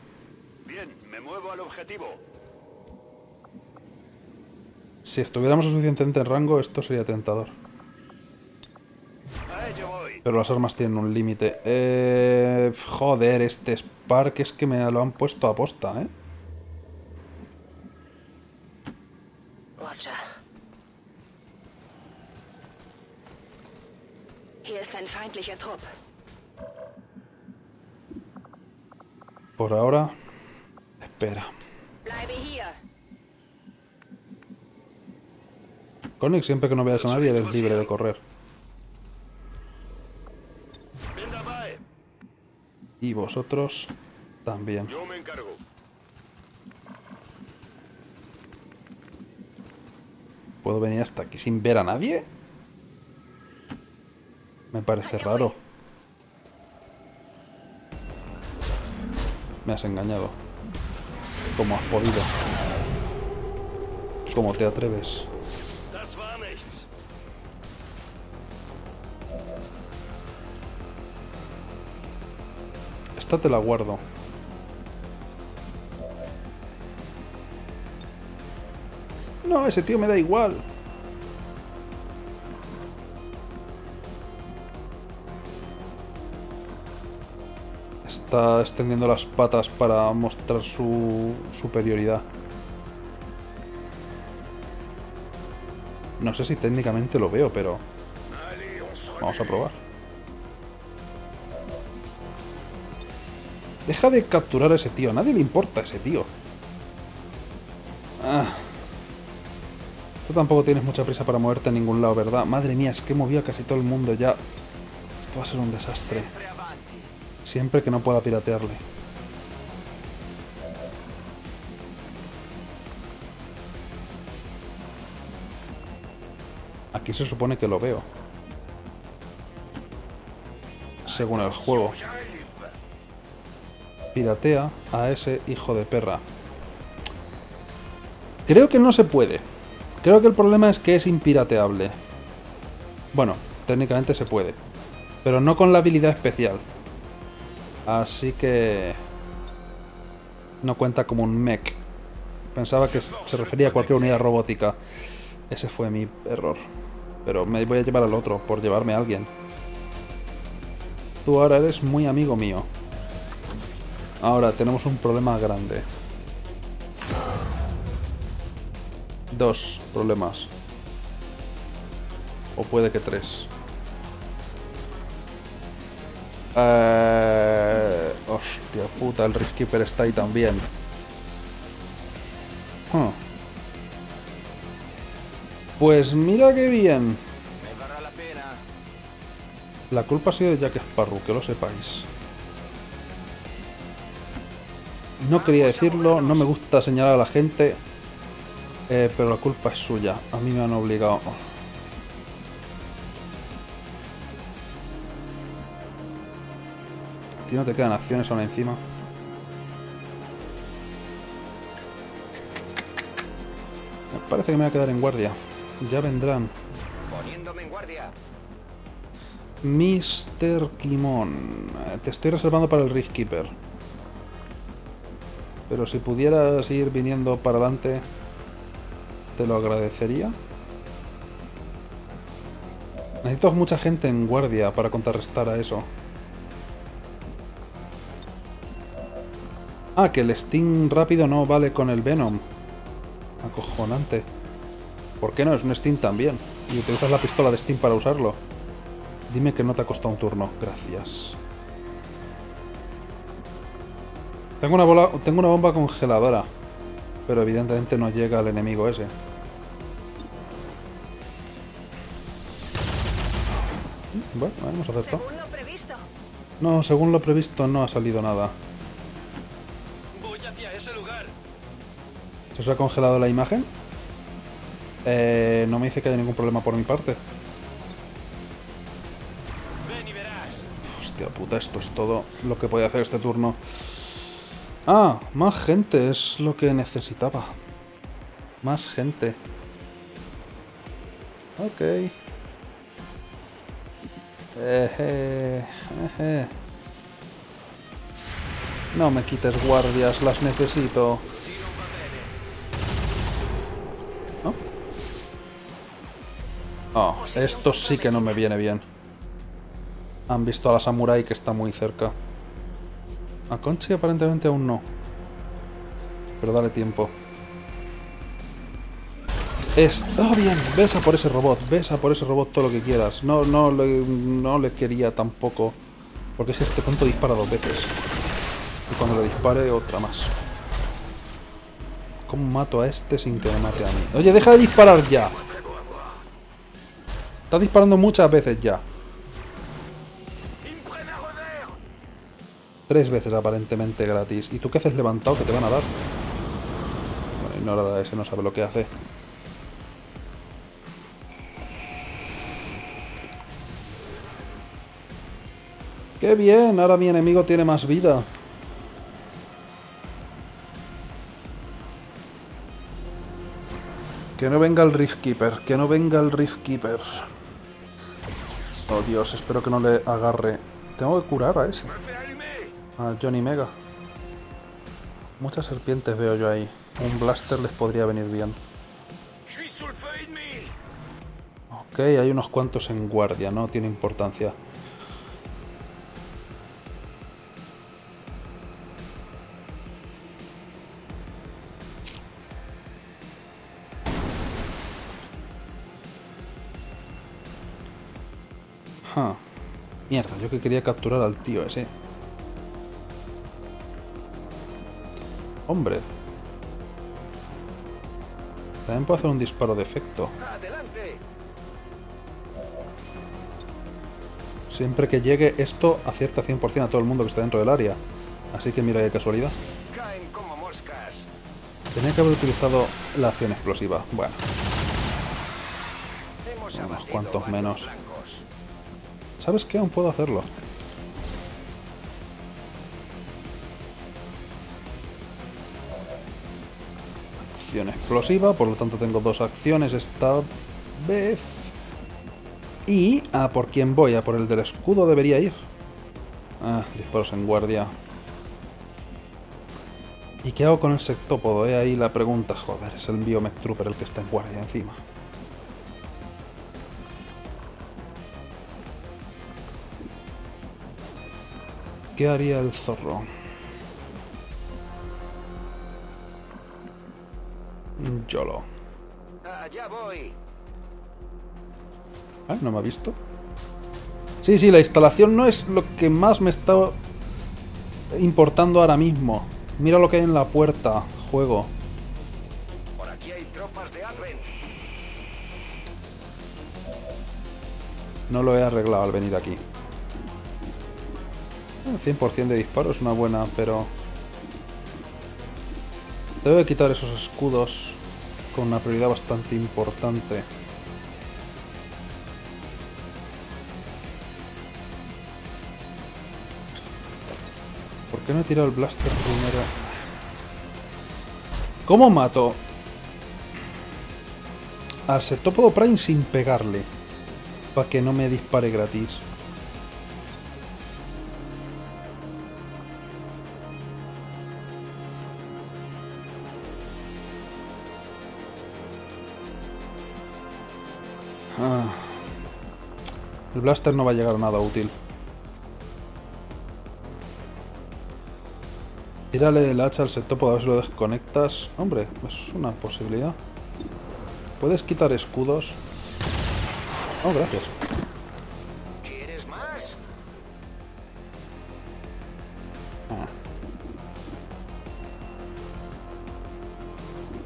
Bien, me muevo al objetivo. Si estuviéramos lo suficientemente en rango, esto sería tentador. Pero las armas tienen un límite. Eh, joder, este Spark es que me lo han puesto a posta, ¿eh? Roger. Hier Trupp. Por ahora... Espera. Bleibe hier. Siempre que no veas a nadie, eres libre de correr. Y vosotros también. Yo me encargo. ¿Puedo venir hasta aquí sin ver a nadie? Me parece raro. Me has engañado. ¿Cómo has podido? ¿Cómo te atreves? Esta te la guardo. No, ese tío me da igual. Está extendiendo las patas para mostrar su superioridad. No sé si técnicamente lo veo, pero vamos a probar. Deja de capturar a ese tío. A nadie le importa ese tío. Ah. Tú tampoco tienes mucha prisa para moverte a ningún lado, ¿verdad? Madre mía, es que movió a casi todo el mundo ya. Esto va a ser un desastre. Siempre que no pueda piratearle. Aquí se supone que lo veo. Según el juego. Piratea a ese hijo de perra. Creo que no se puede. Creo que el problema es que es impirateable. Bueno, técnicamente se puede. Pero no con la habilidad especial. Así que... No cuenta como un mech. Pensaba que se refería a cualquier unidad robótica. Ese fue mi error. Pero me voy a llevar al otro, por llevarme a alguien. Tú ahora eres muy amigo mío. Ahora tenemos un problema grande. Dos problemas. O puede que tres. Eh, hostia puta, el Riftkeeper está ahí también. Pues mira qué bien. La culpa ha sido de Jack Sparrow, que lo sepáis. No quería decirlo, no me gusta señalar a la gente, eh, pero la culpa es suya. A mí me han obligado. Si no te quedan acciones ahora encima. Me parece que me voy a quedar en guardia. Ya vendrán. Poniéndome en guardia. Mr. Kimon, te estoy reservando para el Riftkeeper. Pero si pudieras ir viniendo para adelante, te lo agradecería. Necesito mucha gente en guardia para contrarrestar a eso. Ah, que el Sting rápido no vale con el Venom. Acojonante. ¿Por qué no? Es un Sting también. Y utilizas la pistola de Sting para usarlo. Dime que no te ha costado un turno. Gracias. Tengo una, bola, tengo una bomba congeladora. Pero evidentemente no llega al enemigo ese. Bueno, hemos acertado. No, según lo previsto no ha salido nada. ¿Se os ha congelado la imagen? Eh, no me dice que haya ningún problema por mi parte. Hostia puta, esto es todo lo que puede hacer este turno. Ah, más gente es lo que necesitaba. Más gente. Ok. Eje, eje. No me quites guardias, las necesito. Oh, esto sí que no me viene bien. Han visto a la samurai que está muy cerca. A Conchi aparentemente aún no. Pero dale tiempo. Está bien, besa por ese robot, besa por ese robot todo lo que quieras. No, no, le, no le quería tampoco. Porque es este tonto dispara dos veces. Y cuando le dispare, otra más. ¿Cómo mato a este sin que me mate a mí? Oye, deja de disparar ya. Está disparando muchas veces ya. Tres veces aparentemente gratis. ¿Y tú qué haces levantado que te van a dar? Bueno, ignora ese, no sabe lo que hace. ¡Qué bien! Ahora mi enemigo tiene más vida. Que no venga el Rift Keeper, que no venga el Rift Keeper. Oh Dios, espero que no le agarre. Tengo que curar a ese. A Johnny Mega. Muchas serpientes veo yo ahí. Un blaster les podría venir bien. Ok, hay unos cuantos en guardia, no tiene importancia. Ja. Mierda, yo que quería capturar al tío ese. Hombre. También puedo hacer un disparo de efecto. Siempre que llegue esto acierta 100% a todo el mundo que está dentro del área. Así que mira qué casualidad. Tenía que haber utilizado la acción explosiva. Bueno, Unos cuantos menos. ¿Sabes qué? Aún puedo hacerlo. Acción explosiva, por lo tanto tengo dos acciones esta vez. Y a por quién voy, a por el del escudo debería ir. Ah, disparos en guardia. ¿Y qué hago con el sectópodo? He ahí la pregunta. Joder, es el Biomech el que está en guardia encima. ¿Qué haría el zorro? Yolo. Allá voy. Ah, ¿no me ha visto? Sí, sí, la instalación no es lo que más me está importando ahora mismo. Mira lo que hay en la puerta, juego. Por aquí hay tropas de Advent. No lo he arreglado al venir aquí. Eh, 100% de disparo es una buena, pero... Debo de quitar esos escudos con una prioridad bastante importante. ¿Por qué no he tirado el blaster primero? ¿Cómo mato al Septópodo Prime sin pegarle? Para que no me dispare gratis. El blaster no va a llegar a nada útil. Tírale el hacha al septópodo a ver si lo desconectas. Hombre, es una posibilidad. ¿Puedes quitar escudos? Oh, gracias. ¿Quieres más? Ah.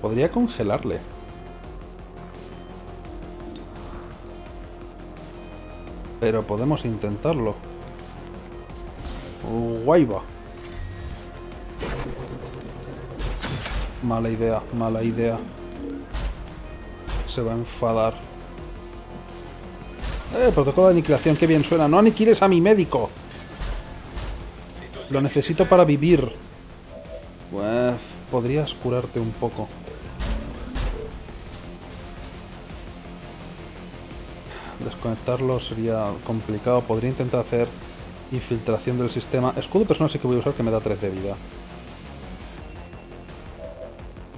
Podría congelarle. Pero podemos intentarlo. Guay va. Mala idea, mala idea. Se va a enfadar. Eh, protocolo de aniquilación, qué bien suena. No aniquiles a mi médico. Lo necesito para vivir. Pues, podrías curarte un poco. Desconectarlo sería complicado. Podría intentar hacer infiltración del sistema. Escudo personal sí que voy a usar que me da 3 de vida.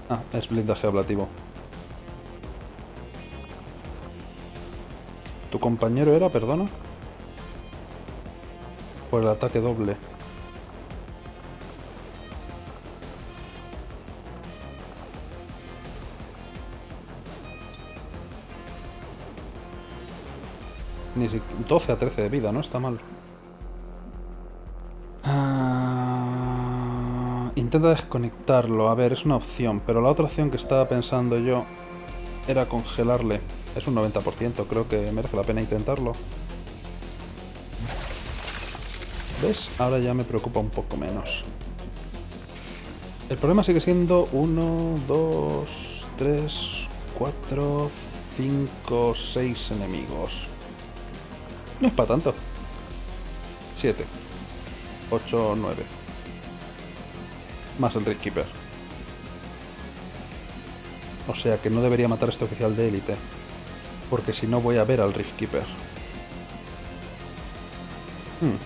Ah, es blindaje ablativo. ¿Tu compañero era, perdona? Por el ataque doble. 12 a 13 de vida, no está mal. Ah, intenta desconectarlo. A ver, es una opción. Pero la otra opción que estaba pensando yo era congelarle. Es un 90%, creo que merece la pena intentarlo. ¿Ves? Ahora ya me preocupa un poco menos. El problema sigue siendo 1, 2, 3, 4, 5, 6 enemigos. No es para tanto. 7. 8, 9. Más el Rift Keeper. O sea que no debería matar a este oficial de élite. Porque si no voy a ver al Rift Keeper. Hmm.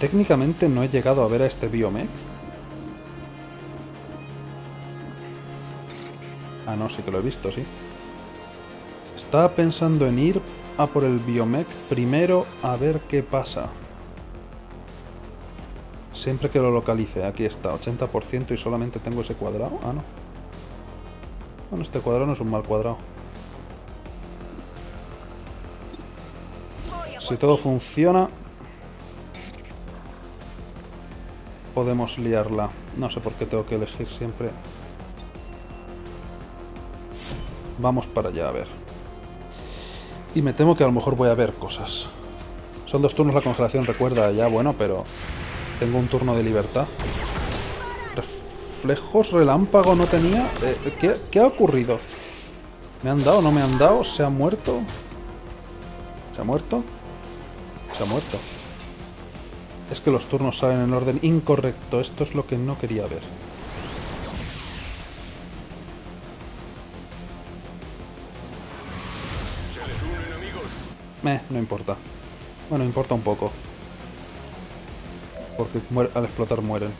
Técnicamente no he llegado a ver a este biomech. Ah, no, sí que lo he visto, sí. Estaba pensando en ir a por el biomech primero a ver qué pasa. Siempre que lo localice, aquí está, 80% y solamente tengo ese cuadrado. Ah, no. Bueno, este cuadrado no es un mal cuadrado. Si todo funciona, podemos liarla. No sé por qué tengo que elegir siempre. Vamos para allá, a ver. Y me temo que a lo mejor voy a ver cosas. Son dos turnos la congelación, recuerda, ya bueno, pero... Tengo un turno de libertad. Reflejos relámpago no tenía. Eh, ¿qué, ¿Qué ha ocurrido? ¿Me han dado? ¿No me han dado? ¿Se ha muerto? ¿Se ha muerto? Se ha muerto. Es que los turnos salen en orden incorrecto. Esto es lo que no quería ver. Meh, no importa. Bueno, importa un poco. Porque al explotar mueren.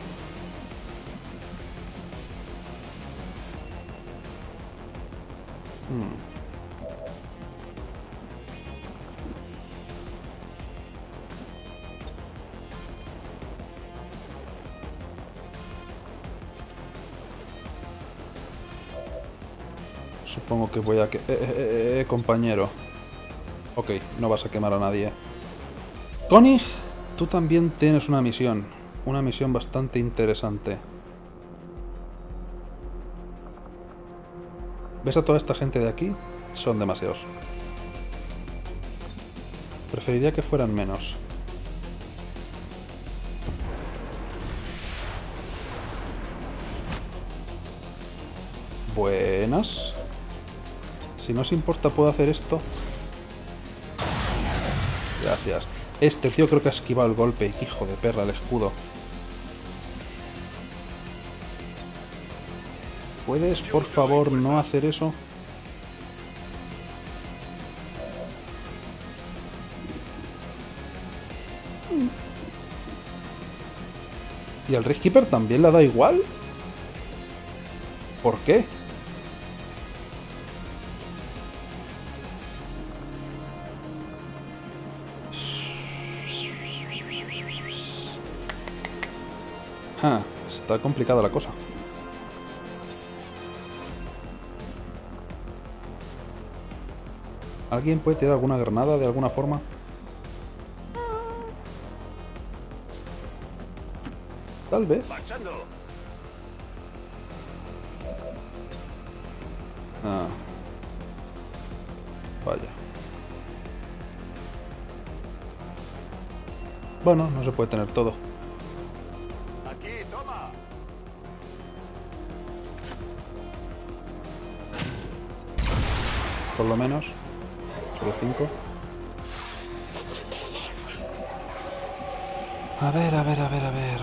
Hmm. Supongo que voy a que... Eh, eh, eh, eh, compañero. Ok, no vas a quemar a nadie. Konig, tú también tienes una misión. Una misión bastante interesante. ¿Ves a toda esta gente de aquí? Son demasiados. Preferiría que fueran menos. Buenas. Si no os importa, puedo hacer esto. Este tío creo que ha esquivado el golpe. Hijo de perra, el escudo. ¿Puedes, por favor, no hacer eso? ¿Y al Keeper también le da igual? ¿Por qué? Está complicada la cosa. ¿Alguien puede tirar alguna granada de alguna forma? Tal vez. Ah. Vaya. Bueno, no se puede tener todo. Por lo menos. Solo cinco. A ver, a ver, a ver, a ver.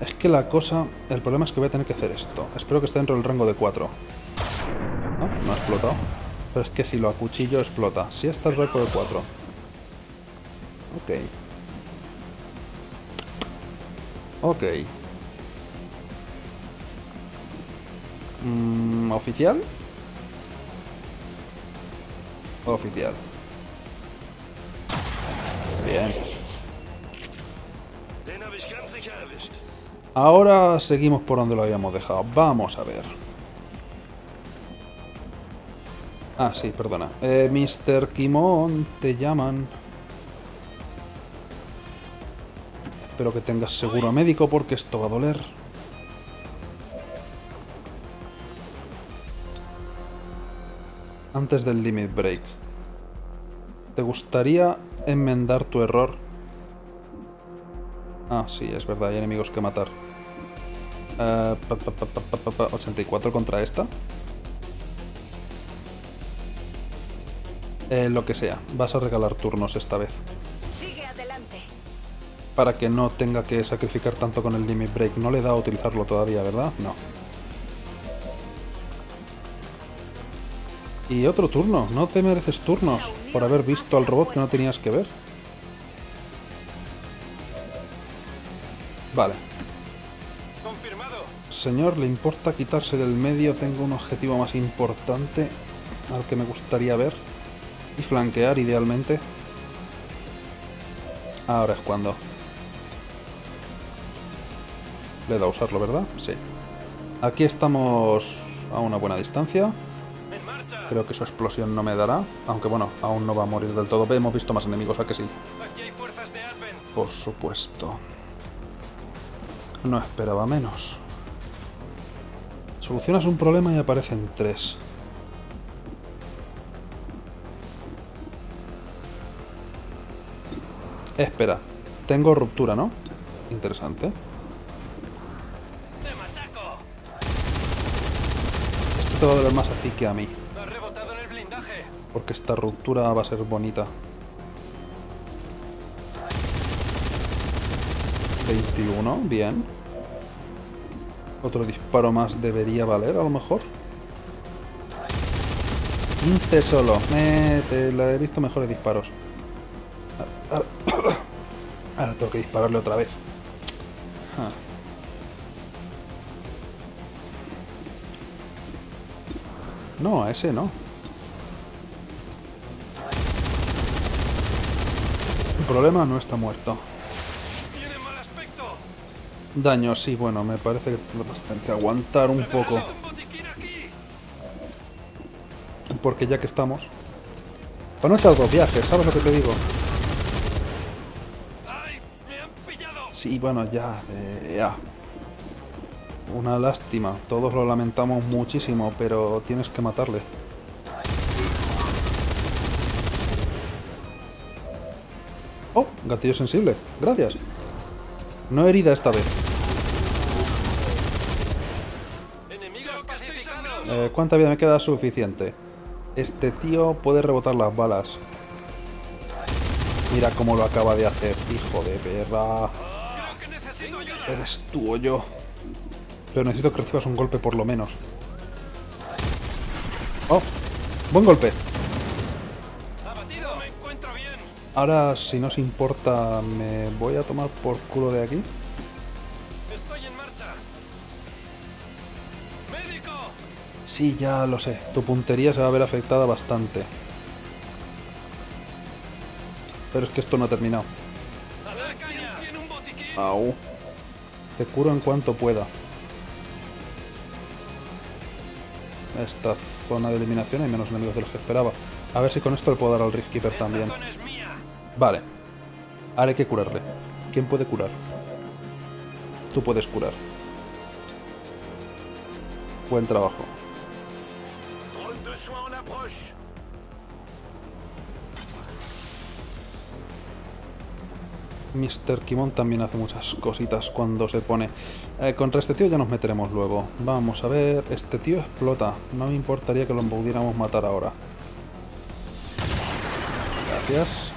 Es que la cosa... El problema es que voy a tener que hacer esto. Espero que esté dentro del rango de 4. No, no ha explotado. Pero es que si lo acuchillo explota. Si está el rango de 4. Ok. Ok. Mm, ¿Oficial? Oficial. Bien. Ahora seguimos por donde lo habíamos dejado. Vamos a ver. Ah, sí, perdona. Eh, Mr. Kimon, te llaman. Espero que tengas seguro médico porque esto va a doler. Antes del limit break. ¿Te gustaría enmendar tu error? Ah, sí, es verdad, hay enemigos que matar. Pa, pa, pa, 84 contra esta. Eh, lo que sea, vas a regalar turnos esta vez. Sigue adelante. Para que no tenga que sacrificar tanto con el limit break. No le da a utilizarlo todavía, ¿verdad? No. Y otro turno. No te mereces turnos por haber visto al robot que no tenías que ver. Vale. Señor, ¿le importa quitarse del medio? Tengo un objetivo más importante al que me gustaría ver. Y flanquear, idealmente. Ahora es cuando. Le da a usarlo, ¿verdad? Sí. Aquí estamos a una buena distancia. Creo que su explosión no me dará. Aunque bueno, aún no va a morir del todo. Hemos visto más enemigos, ¿a que sí? Por supuesto. No esperaba menos. Solucionas un problema y aparecen tres. Espera, tengo ruptura, ¿no? Interesante. Esto te va a doler más a ti que a mí, porque esta ruptura va a ser bonita. 21, bien. Otro disparo más debería valer, a lo mejor. 15 solo. Me, la he visto mejores disparos. Ahora, [COUGHS] ahora tengo que dispararle otra vez. Ah. No, a ese no. Problema no está muerto. Daño, sí, bueno, me parece que vas a tener que aguantar un poco. Porque ya que estamos... Para no echar dos viajes, ¿sabes lo que te digo? Sí, bueno, ya, eh, ya. Una lástima, todos lo lamentamos muchísimo, pero tienes que matarle. Oh, gatillo sensible, gracias. No herida esta vez. Eh, ¿Cuánta vida me queda suficiente? Este tío puede rebotar las balas. Mira cómo lo acaba de hacer, hijo de perra. Eres tú o yo. Pero necesito que recibas un golpe por lo menos. Oh, buen golpe. Ahora, si no os importa, me voy a tomar por culo de aquí. Estoy en marcha. ¡Médico! Sí, ya lo sé. Tu puntería se va a ver afectada bastante. Pero es que esto no ha terminado. ¡A ver, caña! ¡Tiene un botiquín! Au. Te curo en cuanto pueda. Esta zona de eliminación hay menos enemigos de los que esperaba. A ver si con esto le puedo dar al Rift Keeper también. Vale. Ahora hay que curarle. ¿Quién puede curar? tú puedes curar. Buen trabajo. Mr. Kimon también hace muchas cositas cuando se pone. Eh, contra este tío ya nos meteremos luego. Vamos a ver. Este tío explota. No me importaría que lo pudiéramos matar ahora. Gracias.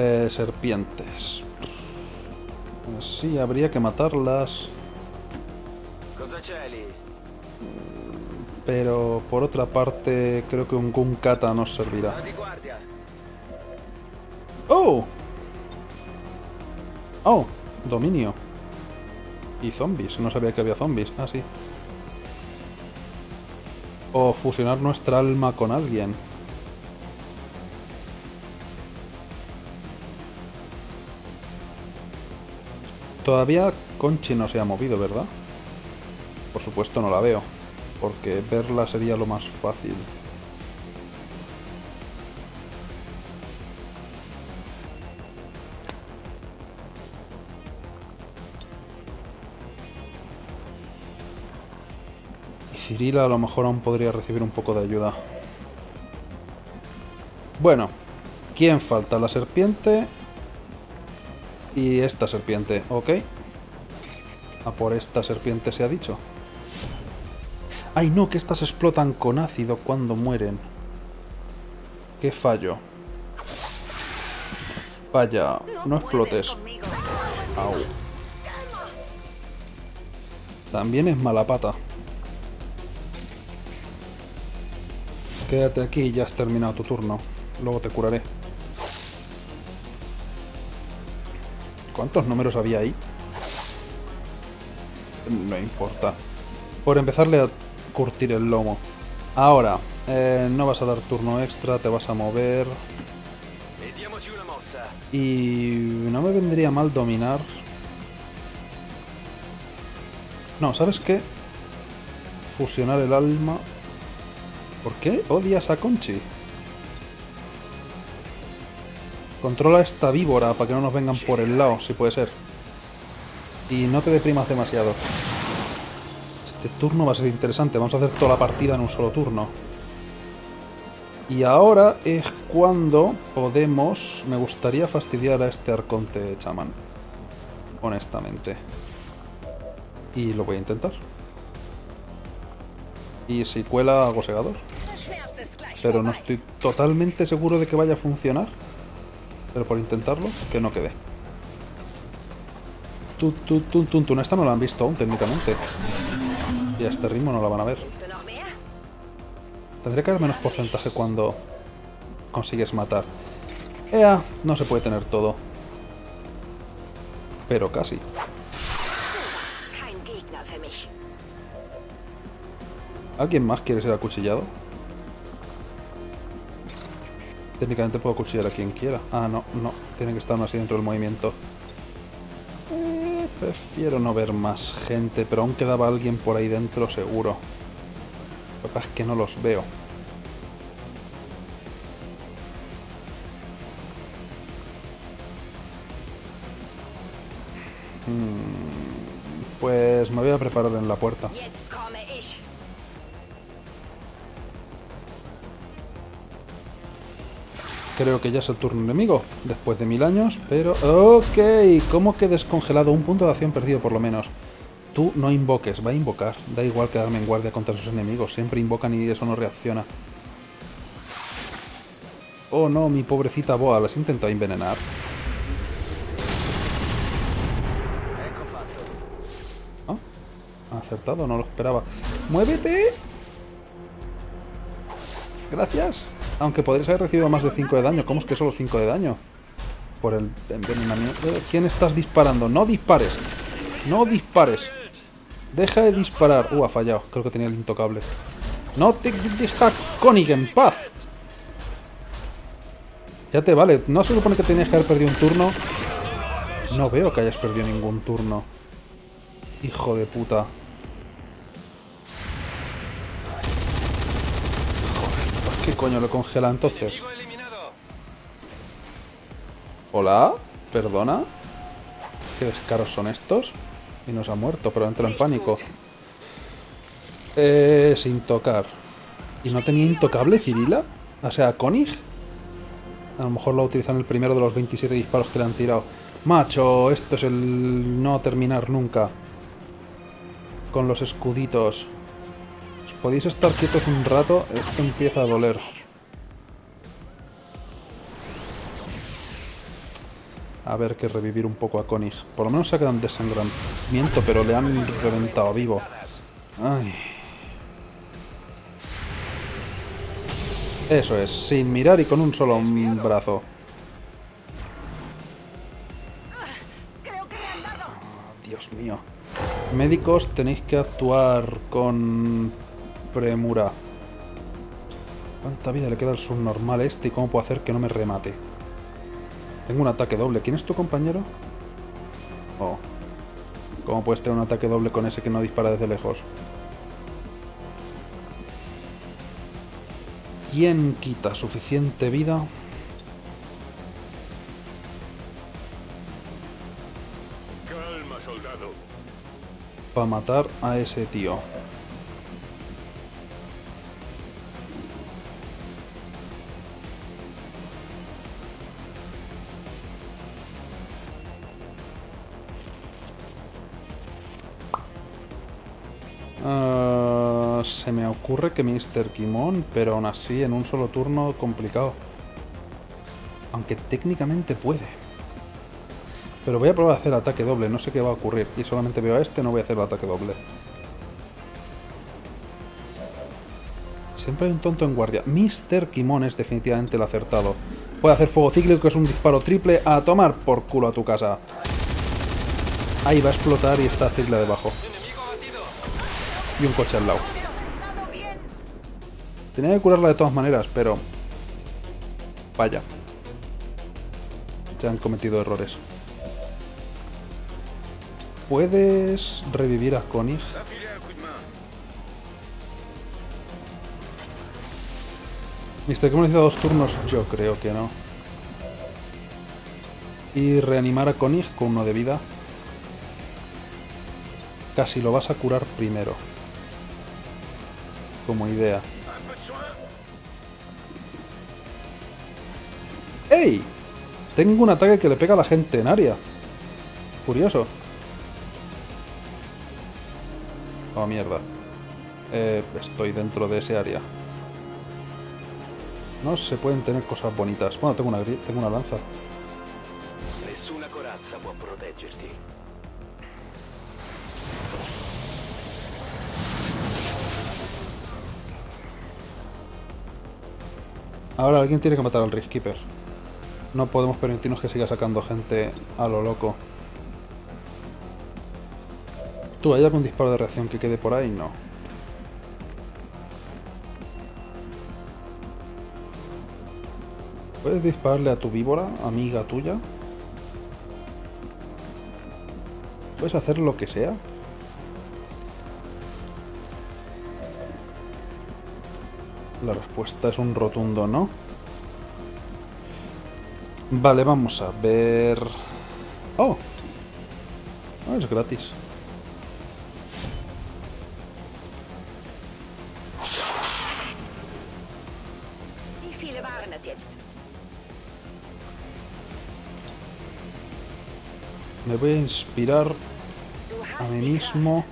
Eh, serpientes. Eh, Sí, habría que matarlas. Pero por otra parte, creo que un Gun Kata nos servirá. ¡Oh! ¡Oh! Dominio. Y zombies. No sabía que había zombies. Ah, sí. O fusionar nuestra alma con alguien. Todavía Conchi no se ha movido, ¿verdad? Por supuesto no la veo. Porque verla sería lo más fácil. Y Cirila a lo mejor aún podría recibir un poco de ayuda. Bueno, ¿quién falta? La serpiente y esta serpiente, ¿ok? A por esta serpiente se ha dicho. ¡Ay no! Que estas explotan con ácido cuando mueren. ¡Qué fallo! Vaya, no explotes. Au. También es mala pata. Quédate aquí ya has terminado tu turno. Luego te curaré. ¿Cuántos números había ahí? No importa. Por empezarle a curtir el lomo. Ahora, eh, no vas a dar turno extra, te vas a mover. Y no me vendría mal dominar. No, ¿sabes qué? Fusionar el alma. ¿Por qué odias a Conchi? Controla esta víbora para que no nos vengan por el lado, si puede ser. Y no te deprimas demasiado. Este turno va a ser interesante. Vamos a hacer toda la partida en un solo turno. Y ahora es cuando podemos... Me gustaría fastidiar a este arconte chamán. Honestamente. Y lo voy a intentar. Y si cuela, hago segador. Pero no estoy totalmente seguro de que vaya a funcionar. Por intentarlo, que no quede. Esta no la han visto aún, técnicamente. Y a este ritmo no la van a ver. Tendría que haber menos porcentaje cuando consigues matar. Ea, no se puede tener todo. Pero casi. ¿Alguien más quiere ser acuchillado? Técnicamente puedo acuchillar a quien quiera. Ah, no, no. Tiene que estar más así dentro del movimiento. Eh, prefiero no ver más gente, pero aún quedaba alguien por ahí dentro seguro. Lo que es que no los veo. Mm, Pues me voy a preparar en la puerta. Creo que ya es el turno enemigo, después de mil años, pero... Ok, ¿cómo que descongelado? Un punto de acción perdido por lo menos. Tú no invoques, va a invocar. Da igual quedarme en guardia contra sus enemigos, siempre invocan y eso no reacciona. Oh no, mi pobrecita Boa, ¿las intentado envenenar? ¿Ah? ¿Ha acertado? No lo esperaba. ¡Muévete! Gracias. Aunque podrías haber recibido más de 5 de daño. ¿Cómo es que solo 5 de daño? Por el envenenamiento. Eh, ¿Quién estás disparando? ¡No dispares! ¡No dispares! Deja de disparar. Uh, ha fallado. Creo que tenía el intocable. ¡No te deja Koenig en paz! Ya te vale. ¿No se supone que tenías que haber perdido un turno? No veo que hayas perdido ningún turno. Hijo de puta. ¿Qué coño lo congela entonces? ¿Hola? ¿Perdona? qué descaros son estos. Y nos ha muerto, pero entra en pánico. Eh, sin tocar. ¿Y no tenía intocable Cirila? O sea, Konig. A lo mejor lo utilizan el primero de los 27 disparos que le han tirado. Macho, esto es el no terminar nunca. Con los escuditos. ¿Os podéis estar quietos un rato? Esto empieza a doler. A ver que revivir un poco a Konig. Por lo menos se ha quedado en desangramiento, pero le han reventado vivo. Ay. Eso es, sin mirar y con un solo brazo. Dios mío. Médicos, tenéis que actuar con premura. ¿Cuánta vida le queda al subnormal este y cómo puedo hacer que no me remate? Tengo un ataque doble. ¿Quién es tu compañero? Oh. ¿Cómo puedes tener un ataque doble con ese que no dispara desde lejos? ¿Quién quita suficiente vida? Calma, soldado. para matar a ese tío. Ah, se me ocurre que Mr. Kimon, pero aún así en un solo turno complicado. Aunque técnicamente puede. Pero voy a probar a hacer ataque doble, no sé qué va a ocurrir. Y solamente veo a este, no voy a hacer el ataque doble. Siempre hay un tonto en guardia. Mr. Kimon es definitivamente el acertado. Puede hacer fuego cíclico, que es un disparo triple. A tomar por culo a tu casa. Ahí va a explotar y está Zigla debajo. Y un coche al lado. Tenía que curarla de todas maneras, pero... Vaya. Se han cometido errores. ¿Puedes revivir a main. Mr. Kimon hizo dos turnos, yo creo que no. Y reanimar a Konig con uno de vida. Casi lo vas a curar primero. Como idea. ¡Ey! Tengo un ataque que le pega a la gente en área. Curioso. Oh, mierda. Eh, estoy dentro de ese área. No se pueden tener cosas bonitas. Bueno, tengo una, tengo una lanza. Nessuna corazza può proteggerti. Ahora alguien tiene que matar al Riskkeeper. No podemos permitirnos que siga sacando gente a lo loco. ¿Tú hay algún disparo de reacción que quede por ahí? No. ¿Puedes dispararle a tu víbora, amiga tuya? ¿Puedes hacer lo que sea? La respuesta es un rotundo no. Vale, vamos a ver... ¡Oh! Ah, es gratis. Me voy a inspirar a mí mismo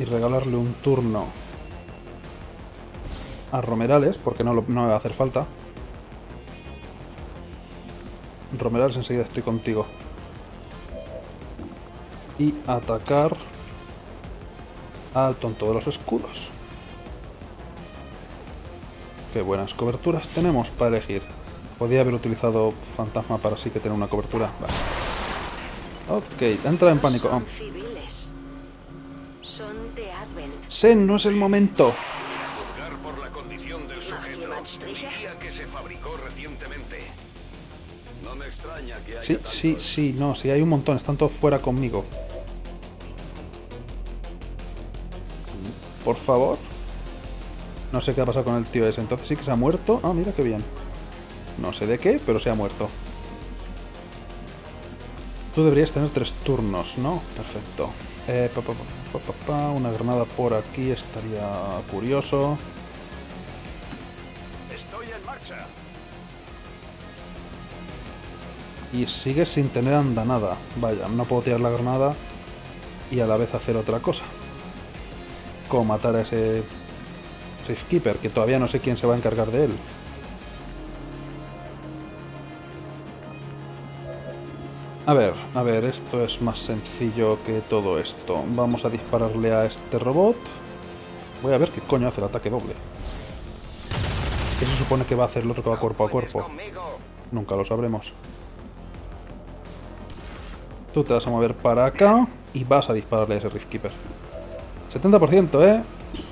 y regalarle un turno a Romerales, porque no, lo- no me va a hacer falta. Romerales, enseguida estoy contigo. Y atacar al tonto de los escudos. Qué buenas coberturas tenemos para elegir. Podría haber utilizado fantasma para sí que tener una cobertura. Vale. Ok, entra en pánico. Sen, no es el momento. Sí, sí, no, sí, hay un montón, están todos fuera conmigo. Por favor. No sé qué ha pasado con el tío ese, entonces sí que se ha muerto. Ah, mira qué bien. No sé de qué, pero se ha muerto. Tú deberías tener tres turnos, ¿no? Perfecto. Eh, pa, pa, pa, una granada por aquí estaría curioso. Y sigues sin tener andanada. Vaya, no puedo tirar la granada y a la vez hacer otra cosa. Como matar a ese Keeper, que todavía no sé quién se va a encargar de él. A ver, a ver, esto es más sencillo que todo esto. Vamos a dispararle a este robot. Voy a ver qué coño hace el ataque doble. ¿Qué se supone que va a hacer el otro que va cuerpo a cuerpo? Nunca lo sabremos. Tú te vas a mover para acá y vas a dispararle a ese Riftkeeper. 70%, ¿eh?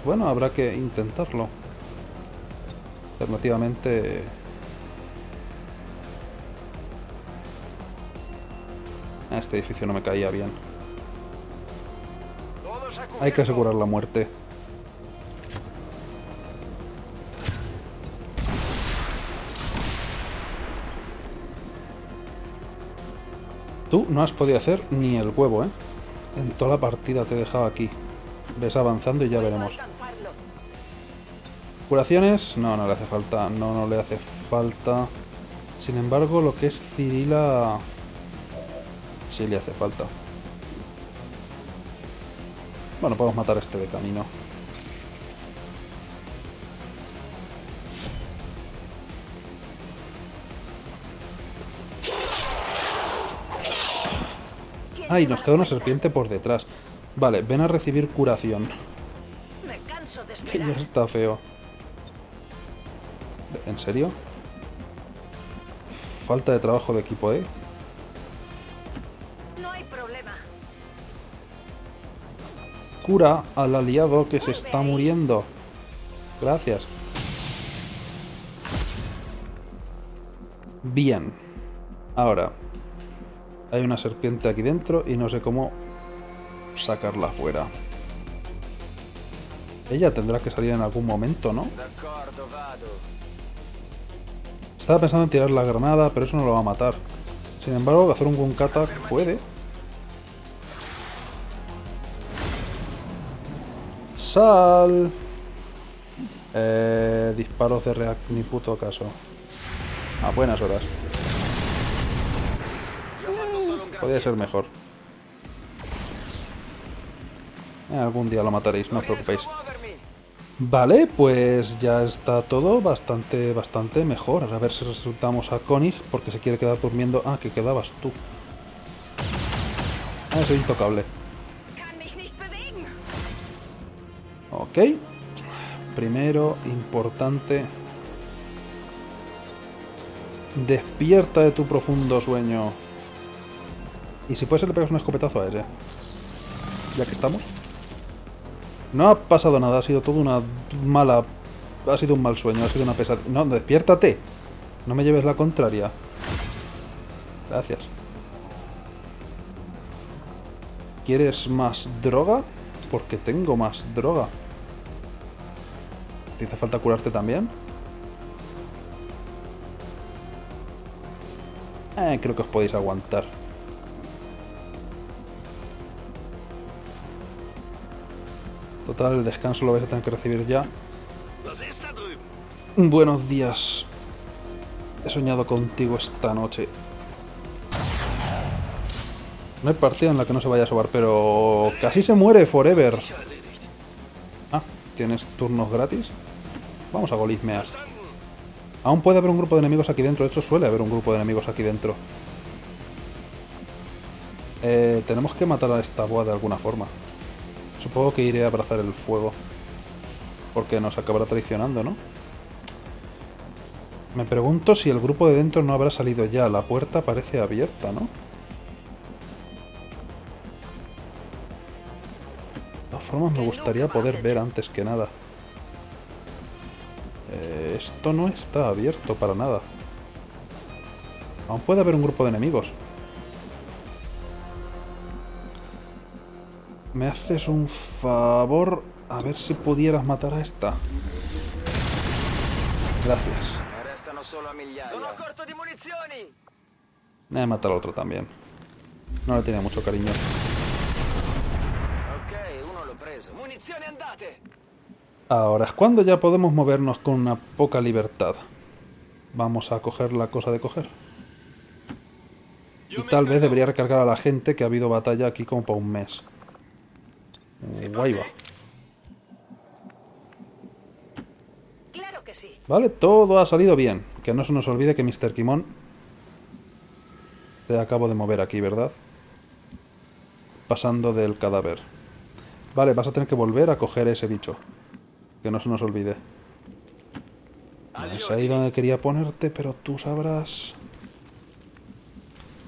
Bueno, habrá que intentarlo. Alternativamente... Este edificio no me caía bien. Hay que asegurar la muerte. Tú no has podido hacer ni el huevo, ¿eh? En toda la partida te he dejado aquí. Ves avanzando y ya veremos. ¿Curaciones? No, no le hace falta. No, no le hace falta. Sin embargo, lo que es Cirila... Sí le hace falta. Bueno, podemos matar a este de camino. Ay, nos queda una serpiente por detrás. Vale, ven a recibir curación. Que ya está feo. ¿En serio? Falta de trabajo de equipo, ¿eh? No hay problema. Cura al aliado que se está muriendo. Gracias. Bien. Ahora. Hay una serpiente aquí dentro y no sé cómo sacarla fuera. Ella tendrá que salir en algún momento, ¿no? Estaba pensando en tirar la granada, pero eso no lo va a matar. Sin embargo, hacer un Gunkata puede. Sal. Eh, disparos de react, ni puto caso. A buenas horas. Podría ser mejor. Eh, algún día lo mataréis, no os preocupéis. Vale, pues ya está todo bastante, bastante mejor. A ver si resultamos a Koenig, porque se quiere quedar durmiendo. Ah, que quedabas tú. Ah, soy intocable. Ok. Primero, importante. Despierta de tu profundo sueño. Y si puede ser, le pegas un escopetazo a ese. Ya que estamos. No ha pasado nada, ha sido todo una mala... Ha sido un mal sueño, ha sido una pesadilla. No, despiértate. No me lleves la contraria. Gracias. ¿Quieres más droga? Porque tengo más droga. ¿Te hace falta curarte también? Eh, creo que os podéis aguantar. El descanso lo vais a tener que recibir ya. Buenos días. He soñado contigo esta noche. No hay partida en la que no se vaya a sobar, pero casi se muere forever. Ah, ¿tienes turnos gratis? Vamos a golismear. Aún puede haber un grupo de enemigos aquí dentro. De hecho, suele haber un grupo de enemigos aquí dentro. Eh, tenemos que matar a esta boa de alguna forma. Supongo que iré a abrazar el fuego. Porque nos acabará traicionando, ¿no? Me pregunto si el grupo de dentro no habrá salido ya. La puerta parece abierta, ¿no? De todas formas, me gustaría poder ver antes que nada. Eh, esto no está abierto para nada. Aún puede haber un grupo de enemigos. ¿Me haces un favor? A ver si pudieras matar a esta. Gracias. Ne restano solo a migliaia. Sono a corto di munizioni! Eh, mata al otro también. No le tenía mucho cariño. Ok, uno l'ho preso. Munizioni andate! Ahora es cuando ya podemos movernos con una poca libertad. Vamos a coger la cosa de coger. Y tal vez debería recargar a la gente que ha habido batalla aquí como para un mes. Guay va. Claro que sí. Vale, todo ha salido bien. Que no se nos olvide que Mr. Kimon... Te acabo de mover aquí, ¿verdad? Pasando del cadáver. Vale, vas a tener que volver a coger ese bicho. Que no se nos olvide. Es ahí donde quería ponerte, pero tú sabrás...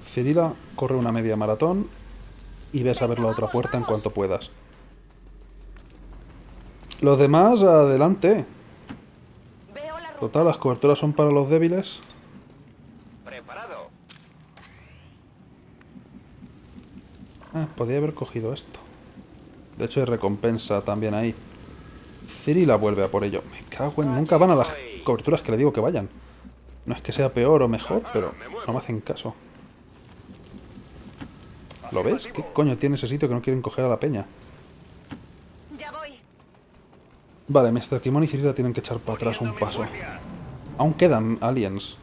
Cirila, corre una media maratón y ves a ver la otra puerta en cuanto puedas. Los demás, adelante. Total, las coberturas son para los débiles. Preparado. Ah, podría haber cogido esto. De hecho, hay recompensa también ahí. Cirila vuelve a por ello. Me cago en... Nunca van a las coberturas que le digo que vayan. No es que sea peor o mejor, pero no me hacen caso. ¿Lo ves? ¿Qué coño tiene ese sitio que no quieren coger a la peña? Ya voy. Vale, Mr. Kimon y Cirila tienen que echar para atrás un paso. Aún quedan aliens.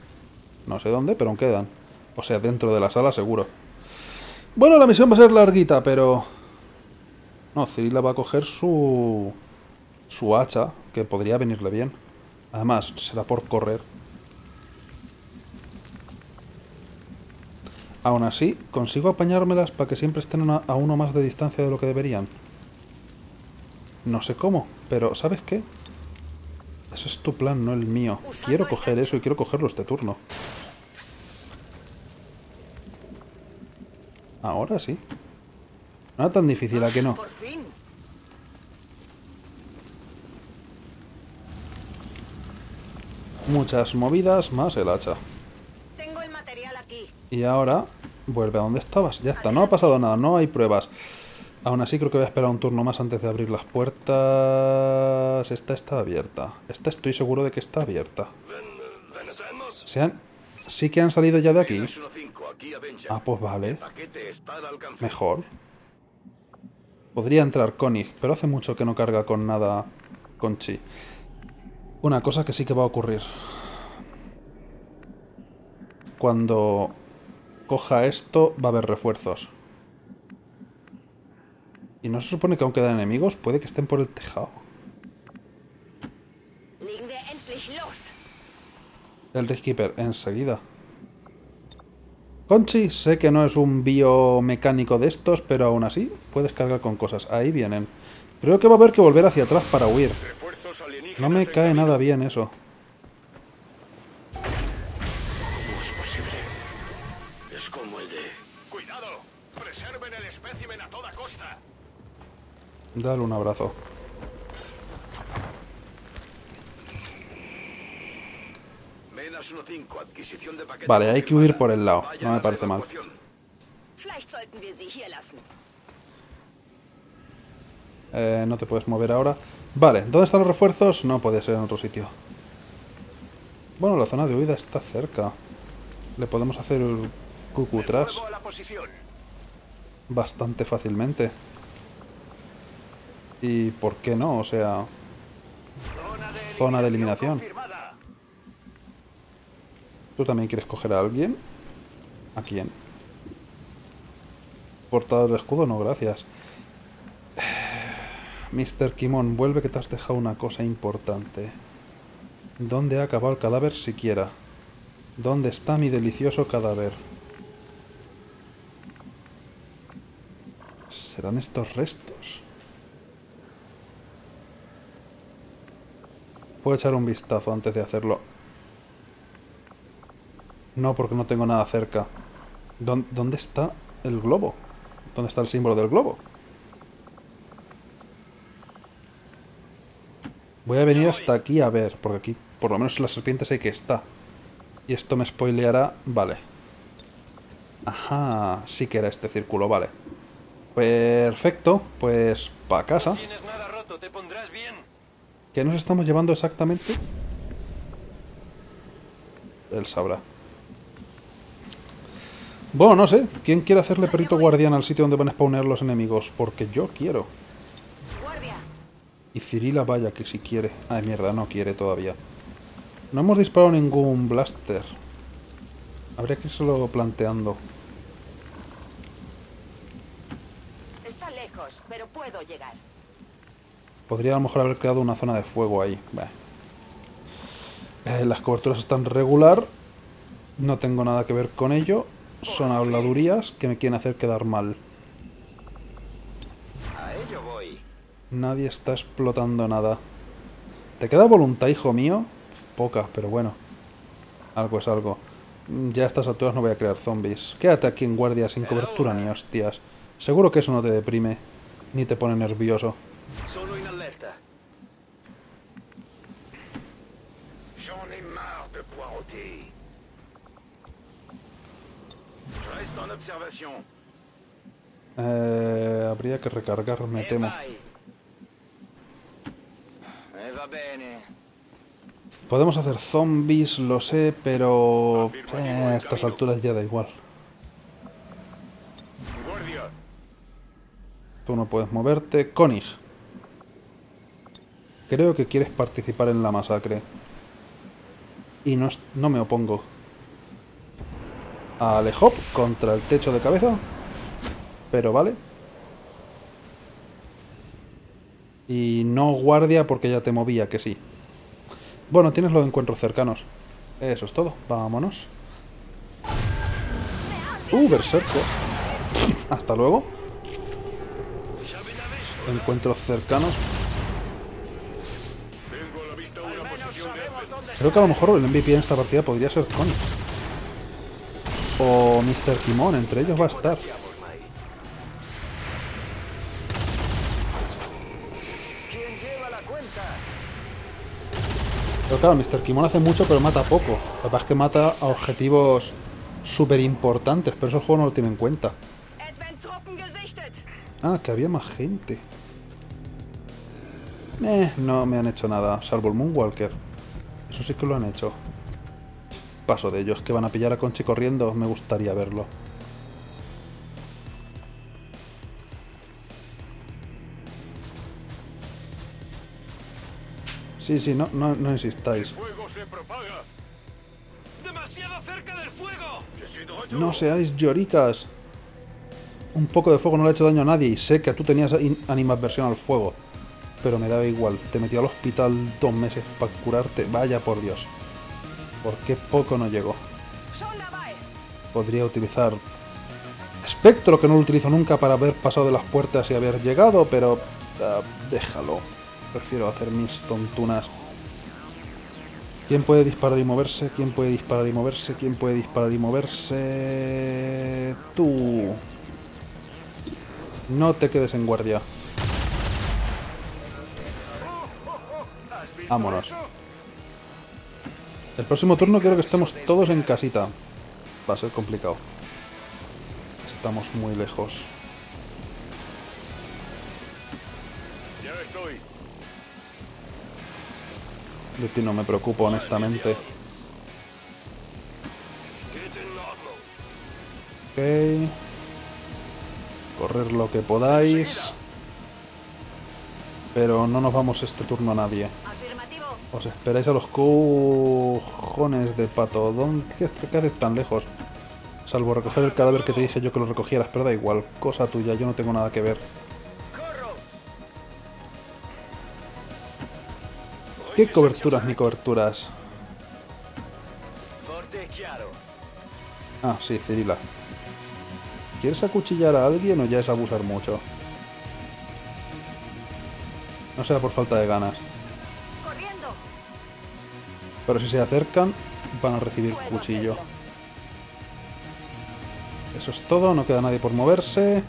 No sé dónde, pero aún quedan. O sea, dentro de la sala seguro. Bueno, la misión va a ser larguita, pero... No, Cirila va a coger su... Su hacha, que podría venirle bien. Además, será por correr. Aún así, consigo apañármelas para que siempre estén a uno más de distancia de lo que deberían. No sé cómo, pero ¿sabes qué? Eso es tu plan, no el mío. Quiero coger eso y quiero cogerlo este turno. Ahora sí. No era tan difícil, ¿a que no? Muchas movidas más el hacha. Y ahora vuelve a donde estabas. Ya está, no ha pasado nada, no hay pruebas. Aún así creo que voy a esperar un turno más antes de abrir las puertas. Esta está abierta. Esta estoy seguro de que está abierta. ¿Se han... Sí que han salido ya de aquí. Nash 15, aquí Avenger. Ah, pues vale. Mejor. Podría entrar Konig, pero hace mucho que no carga con nada con Chi. Una cosa que sí que va a ocurrir. Cuando coja esto, va a haber refuerzos. Y no se supone que aún quedan enemigos, puede que estén por el tejado. El Riskkeeper, enseguida. Conchi, sé que no es un biomecánico de estos, pero aún así puedes cargar con cosas. Ahí vienen. Creo que va a haber que volver hacia atrás para huir. No me cae nada bien eso. Dale un abrazo. Menas 15, adquisición de paquete. Vale, hay que huir por el lado. No me parece mal. Eh, no te puedes mover ahora. Vale, ¿dónde están los refuerzos? No puede ser en otro sitio. Bueno, la zona de huida está cerca. Le podemos hacer el cucu tras Vuelvo a la posición. bastante fácilmente. Y ¿por qué no? O sea, Zona de de eliminación. ¿tú también quieres coger a alguien? ¿A quién? Portador del escudo, no, gracias. [SIGHS] Mr. Kimon, vuelve que te has dejado una cosa importante. ¿Dónde ha acabado el cadáver siquiera? ¿Dónde está mi delicioso cadáver? ¿Serán estos restos? Puedo echar un vistazo antes de hacerlo. No, porque no tengo nada cerca. ¿Dó- ¿Dónde está el globo? ¿Dónde está el símbolo del globo? Voy a venir hasta aquí a ver, porque aquí por lo menos en la serpiente sé que está. Y esto me spoileará... Vale. Ajá, sí que era este círculo, vale. Perfecto, pues para casa. Tienes nada roto, te pondrás bien. ¿Qué nos estamos llevando exactamente? Él sabrá. Bueno, no sé. ¿Quién quiere hacerle perrito guardián al sitio donde van a spawnear los enemigos? Porque yo quiero. Y Cirila vaya que si quiere. Ay, mierda, no quiere todavía. No hemos disparado ningún blaster. Habría que irlo planteando. Está lejos, pero puedo llegar. Podría a lo mejor haber creado una zona de fuego ahí. Eh, las coberturas están regular. No tengo nada que ver con ello. Son habladurías que me quieren hacer quedar mal. A ello voy. Nadie está explotando nada. ¿Te queda voluntad, hijo mío? Poca, pero bueno. Algo es algo. Ya a estas alturas no voy a crear zombies. Quédate aquí en guardia sin cobertura ni hostias. Seguro que eso no te deprime. Ni te pone nervioso. Eh, habría que recargar, me temo. Podemos hacer zombies, lo sé, pero... eh, a estas alturas ya da igual. Tú no puedes moverte. Konig. Creo que quieres participar en la masacre. Y no, no me opongo. Alejop contra el techo de cabeza. Pero vale. Y no guardia porque ya te movía, que sí. Bueno, tienes los encuentros cercanos. Eso es todo. Vámonos. Uh, berserker. [LAUGHS] Hasta luego. Encuentros cercanos. A. Creo que a lo mejor el MVP en esta partida podría ser Connie. O Mr. Kimon, entre ellos va a estar. ¿Quién lleva la? Pero claro, Mr. Kimon hace mucho pero mata poco. Lo que pasa es que mata a objetivos súper importantes, pero eso el juego no lo tiene en cuenta. Ah, que había más gente. Eh, no me han hecho nada, salvo el Moonwalker. Eso sí que lo han hecho. Paso de ellos, que van a pillar a Conchi corriendo, me gustaría verlo. Sí, sí, no, no, no insistáis. No seáis lloricas. Un poco de fuego no le ha hecho daño a nadie y sé que tú tenías animadversión al fuego. Pero me daba igual. Te metí al hospital dos meses para curarte. Vaya por Dios. ¿Por qué poco no llegó? Dabei. Podría utilizar espectro, que no lo utilizo nunca para haber pasado de las puertas y haber llegado, pero ah, déjalo. Prefiero hacer mis tontunas. ¿Quién puede disparar y moverse? ¿Quién puede disparar y moverse? ¿Quién puede disparar y moverse? Tú. No te quedes en guardia. Vámonos. El próximo turno quiero que estemos todos en casita. Va a ser complicado. Estamos muy lejos. De ti no me preocupo, honestamente. Ok. Correr lo que podáis. Pero no nos vamos este turno a nadie. Os esperáis a los cojones de pato. ¿Dónde, qué, haces tan lejos? Salvo recoger el cadáver que te dije yo que lo recogieras, pero da igual. Cosa tuya, yo no tengo nada que ver. ¿Qué coberturas ni coberturas? Ah, sí, Cirila. ¿Quieres acuchillar a alguien o ya es abusar mucho? No sea por falta de ganas. Pero si se acercan, van a recibir cuchillo. Eso es todo, no queda nadie por moverse.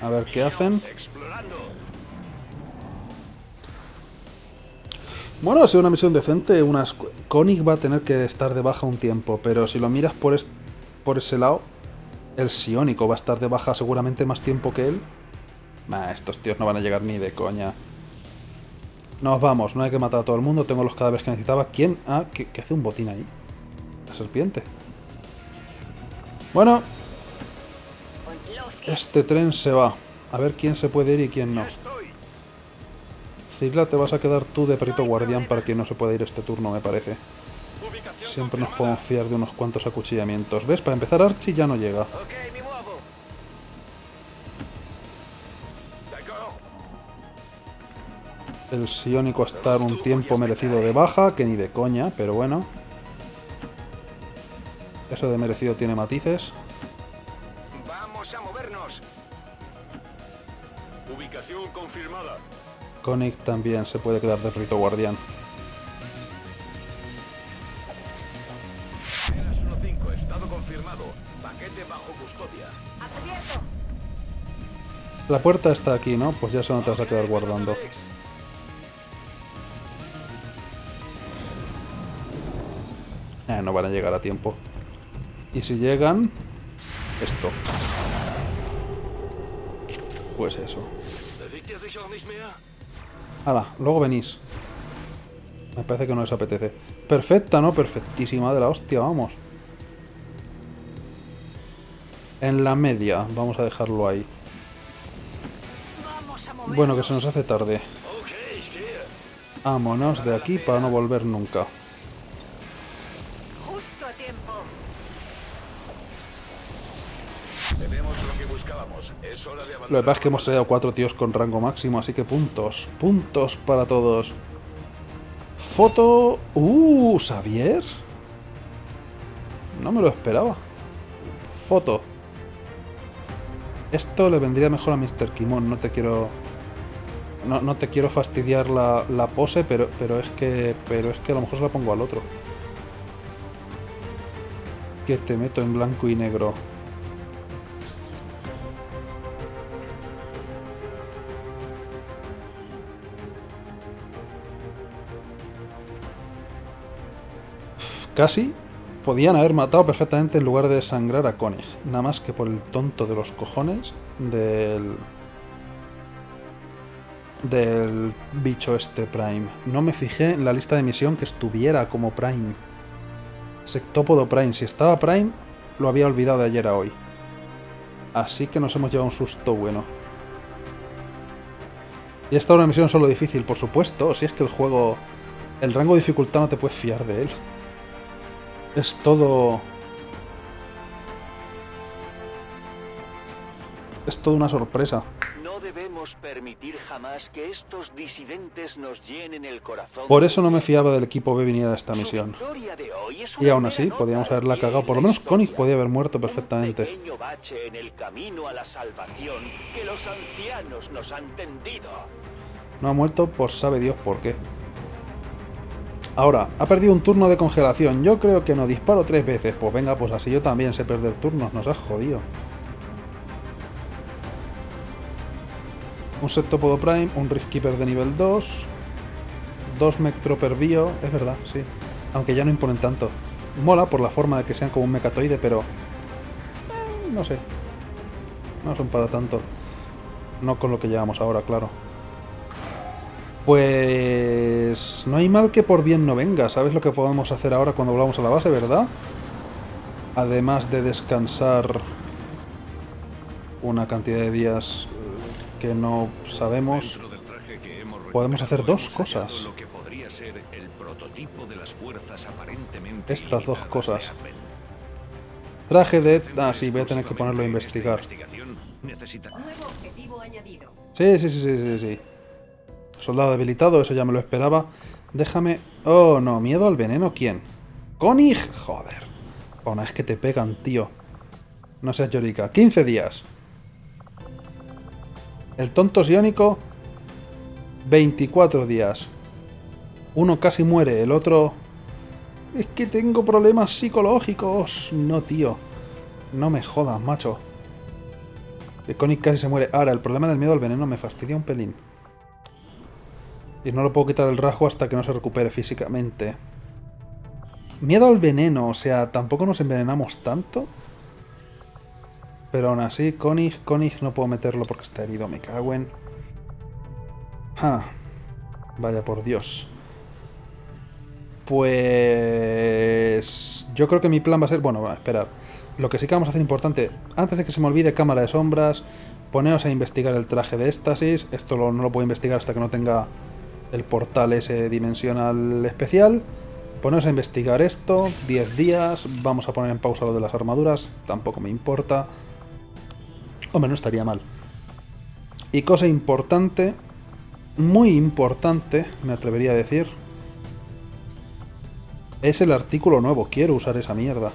A ver qué hacen. Explorando. Bueno, ha sido una misión decente. Unas... Koenig va a tener que estar de baja un tiempo, pero si lo miras por, es- por ese lado, el Siónico va a estar de baja seguramente más tiempo que él. Nah, estos tíos no van a llegar ni de coña. Nos vamos, no hay que matar a todo el mundo. Tengo los cadáveres que necesitaba. ¿Quién? Ah, ¿qué, hace un botín ahí? La serpiente. Bueno, Este tren se va. A ver quién se puede ir y quién no. Sigla, te vas a quedar tú de perito guardián para quien no se pueda ir este turno, me parece. Siempre nos podemos fiar de unos cuantos acuchillamientos. ¿Ves? Para empezar, Archie ya no llega. El Siónico a estar un tiempo merecido de baja, que ni de coña, pero bueno. Eso de merecido tiene matices. Vamos a movernos. Ubicación confirmada. Koenig también se puede quedar de perito guardián. Menas 1-5, estado confirmado. Paquete bajo custodia. ¡A cubierto! La puerta está aquí, ¿no? Pues ya solo te vas a quedar guardando. Eh, [LAUGHS] no van a llegar a tiempo. Y si llegan... Esto. Pues eso. Hala, luego venís. Me parece que no les apetece. Perfecta, ¿no? Perfectísima de la hostia, vamos. En la media, vamos a dejarlo ahí. Bueno, que se nos hace tarde. Vámonos de aquí para no volver nunca. Lo que pasa es que hemos traído cuatro tíos con rango máximo, así que puntos. Puntos para todos. Foto... ¡Uh! ¿Xavier? No me lo esperaba. Foto. Esto le vendría mejor a Mr. Kimon, no te quiero... No, no te quiero fastidiar la, la pose, pero, pero es que... Pero es que a lo mejor se la pongo al otro. Que te meto en blanco y negro. Casi podían haber matado perfectamente en lugar de sangrar a Koenig. Nada más que por el tonto de los cojones del. del bicho este Prime. No me fijé en la lista de misión que estuviera como Prime. Sectópodo Prime. Si estaba Prime, lo había olvidado de ayer a hoy. Así que nos hemos llevado un susto bueno. Y esta es una misión solo difícil, por supuesto. Si es que el juego. El rango de dificultad no te puedes fiar de él. Es todo... Es toda una sorpresa. No debemos permitir jamás que estos disidentes nos llenen el corazón. Por eso no me fiaba del equipo B viniera a esta misión. Y aún así, podíamos haberla cagado. Por lo menos Koenig podía haber muerto perfectamente. pequeño bache en el camino a la salvación que los ancianos nos han tendido. No ha muerto por sabe Dios por qué. Ahora, ha perdido un turno de congelación. Yo creo que no disparo tres veces. Pues venga, pues así yo también sé perder turnos. Nos has jodido. Un Septopodo Prime, un Riftkeeper de nivel 2, dos Mectroper Bio, es verdad, sí. Aunque ya no imponen tanto. Mola por la forma de que sean como un mecatoide, pero... eh, no sé. No son para tanto. No con lo que llevamos ahora, claro. Pues... No hay mal que por bien no venga. ¿Sabes lo que podemos hacer ahora cuando volvamos a la base, verdad? Además de descansar una cantidad de días eh, que no sabemos. Podemos hacer dos cosas. Lo que podría ser el prototipo de las fuerzas aparentemente Estas dos cosas. Traje de... Ah, sí, voy a tener que ponerlo a investigar. Sí, sí, sí, sí, sí, sí. Soldado debilitado, eso ya me lo esperaba. Déjame... Oh, no, miedo al veneno, ¿quién? Konig, joder. Una es que te pegan, tío. No seas llorica. 15 días. El tonto siónico... 24 días. Uno casi muere, el otro... Es que tengo problemas psicológicos. No, tío. No me jodas, macho. Que Konig casi se muere. Ahora, el problema del miedo al veneno me fastidia un pelín. Y no lo puedo quitar el rasgo hasta que no se recupere físicamente. Miedo al veneno, o sea, tampoco nos envenenamos tanto. Pero aún así, Konig, Konig no puedo meterlo porque está herido, me cago en... Ah, vaya por Dios. Pues... Yo creo que mi plan va a ser... Bueno, va esperar. Lo que sí que vamos a hacer importante, antes de que se me olvide cámara de sombras, poneos a investigar el traje de éxtasis. Esto lo- no lo puedo investigar hasta que no tenga el portal ese dimensional especial. Poneos a investigar esto, 10 días, vamos a poner en pausa lo de las armaduras, tampoco me importa. Hombre, no estaría mal. Y cosa importante, muy importante, me atrevería a decir, es el artículo nuevo. Quiero usar esa mierda.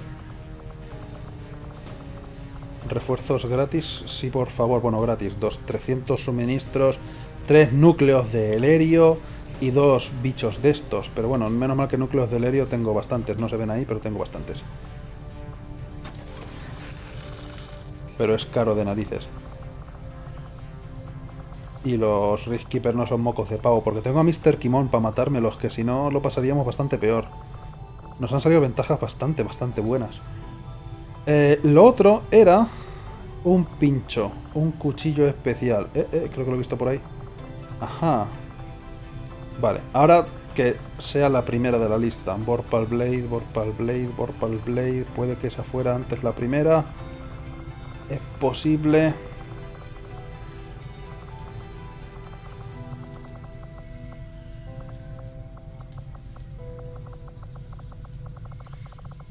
Refuerzos gratis, sí, por favor. Bueno, gratis. Dos, 300 suministros, tres núcleos de helerio y dos bichos de estos. Pero bueno, menos mal que núcleos de helerio tengo bastantes. No se ven ahí, pero tengo bastantes. Pero es caro de narices. Y los Riskkeeper no son mocos de pavo, porque tengo a Mr. Kimon para matármelos, que si no lo pasaríamos bastante peor. Nos han salido ventajas bastante, bastante buenas. Eh, lo otro era un pincho, un cuchillo especial. Eh, eh, creo que lo he visto por ahí. Ajá. Vale, ahora que sea la primera de la lista. Vorpal Blade, Vorpal Blade, Vorpal Blade. Puede que esa fuera antes la primera. Es posible.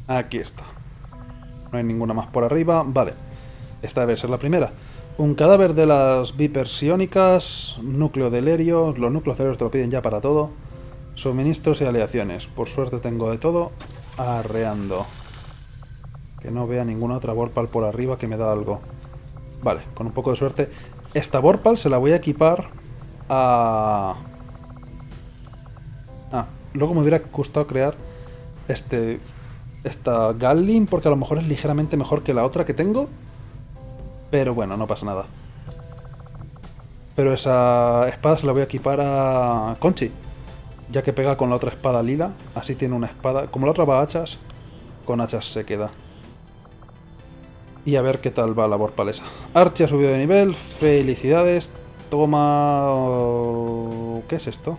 Aquí está. No hay ninguna más por arriba. Vale. Esta debe ser la primera. Un cadáver de las Vipers psiónicas, núcleo de Lerio, los núcleos de te lo piden ya para todo. Suministros y aleaciones. Por suerte tengo de todo. Arreando. Que no vea ninguna otra Vorpal por arriba que me da algo. Vale, con un poco de suerte. Esta Vorpal se la voy a equipar a... Ah, luego me hubiera gustado crear este esta Gatling porque a lo mejor es ligeramente mejor que la otra que tengo. Pero bueno, no pasa nada. Pero esa espada se la voy a equipar a Conchi. Ya que pega con la otra espada lila. Así tiene una espada. Como la otra va a hachas, con hachas se queda. Y a ver qué tal va la borpalesa. Archie ha subido de nivel. Felicidades. Toma... ¿Qué es esto?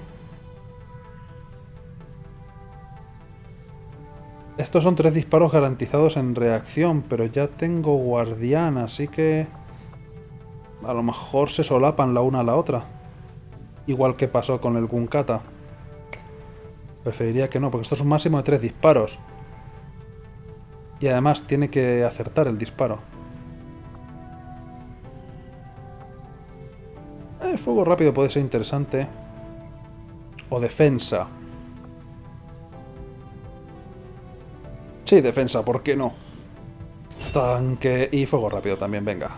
Estos son tres disparos garantizados en reacción, pero ya tengo guardián, así que... A lo mejor se solapan la una a la otra. Igual que pasó con el Gunkata. Preferiría que no, porque esto es un máximo de tres disparos. Y además tiene que acertar el disparo. Eh, fuego rápido puede ser interesante. O defensa. Sí, defensa, ¿por qué no? Tanque y fuego rápido también, venga.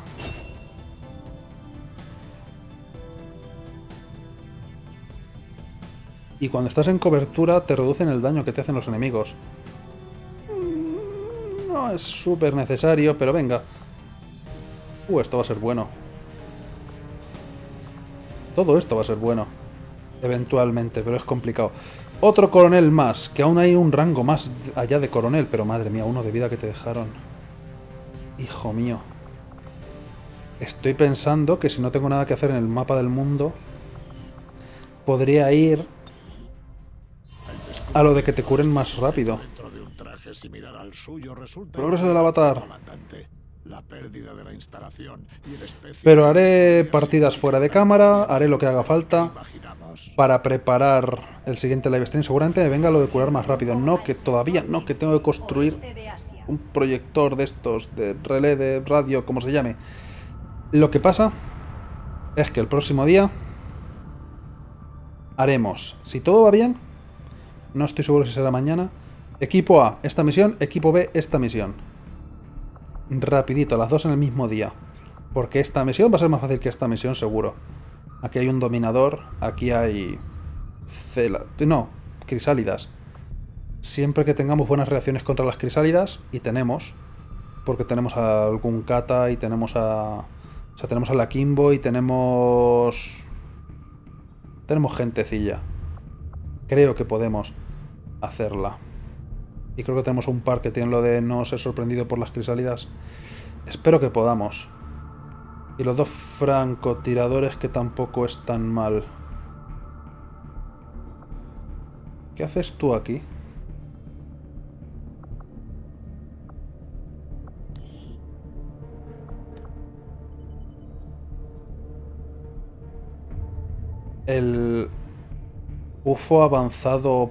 Y cuando estás en cobertura te reducen el daño que te hacen los enemigos. Mm, No es súper necesario, pero venga. Uh, esto va a ser bueno. Todo esto va a ser bueno. Eventualmente, pero es complicado. Otro coronel más, que aún hay un rango más allá de coronel, pero madre mía, uno de vida que te dejaron. Hijo mío. Estoy pensando que si no tengo nada que hacer en el mapa del mundo, podría ir a lo de que te curen más rápido. Progreso del avatar. La pérdida de la instalación y el Pero haré partidas fuera de cámara, haré lo que haga falta para preparar el siguiente live stream. Seguramente me venga lo de curar más rápido. No, que todavía no, que tengo que construir un proyector de estos, de relé de radio, como se llame. Lo que pasa es que el próximo día haremos, si todo va bien, no estoy seguro si será mañana, equipo A, esta misión, equipo B, esta misión. Rapidito, las dos en el mismo día. Porque esta misión va a ser más fácil que esta misión, seguro. Aquí hay un dominador, aquí hay... Cela... No, crisálidas. Siempre que tengamos buenas reacciones contra las crisálidas, y tenemos, porque tenemos a algún kata y tenemos a... O sea, tenemos a la Kimbo y tenemos... Tenemos gentecilla. Creo que podemos hacerla. Y creo que tenemos un par que tienen lo de no ser sorprendido por las crisálidas. Espero que podamos. Y los dos francotiradores que tampoco están mal. ¿Qué haces tú aquí? El UFO avanzado...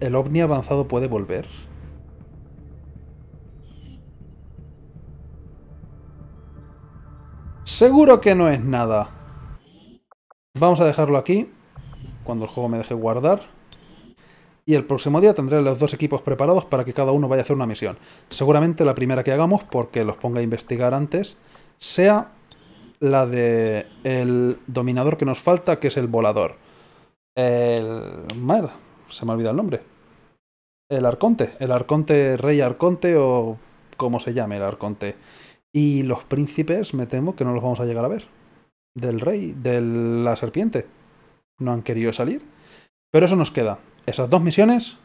¿El ovni avanzado puede volver? Seguro que no es nada. Vamos a dejarlo aquí. Cuando el juego me deje guardar. Y el próximo día tendré los dos equipos preparados para que cada uno vaya a hacer una misión. Seguramente la primera que hagamos, porque los ponga a investigar antes, sea la de el dominador que nos falta, que es el volador. El... Madre, se me ha olvidado el nombre. El arconte. El arconte, rey arconte o como se llame el arconte. Y los príncipes, me temo que no los vamos a llegar a ver. Del rey, de la serpiente. No han querido salir. Pero eso nos queda. Esas dos misiones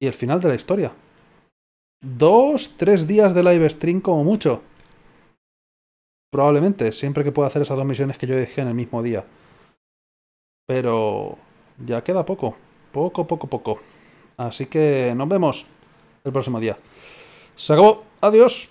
y el final de la historia. Dos, tres días de live stream como mucho. Probablemente, siempre que pueda hacer esas dos misiones que yo dije en el mismo día. Pero ya queda poco. Poco, poco, poco. Así que nos vemos el próximo día. Se acabó. Adiós.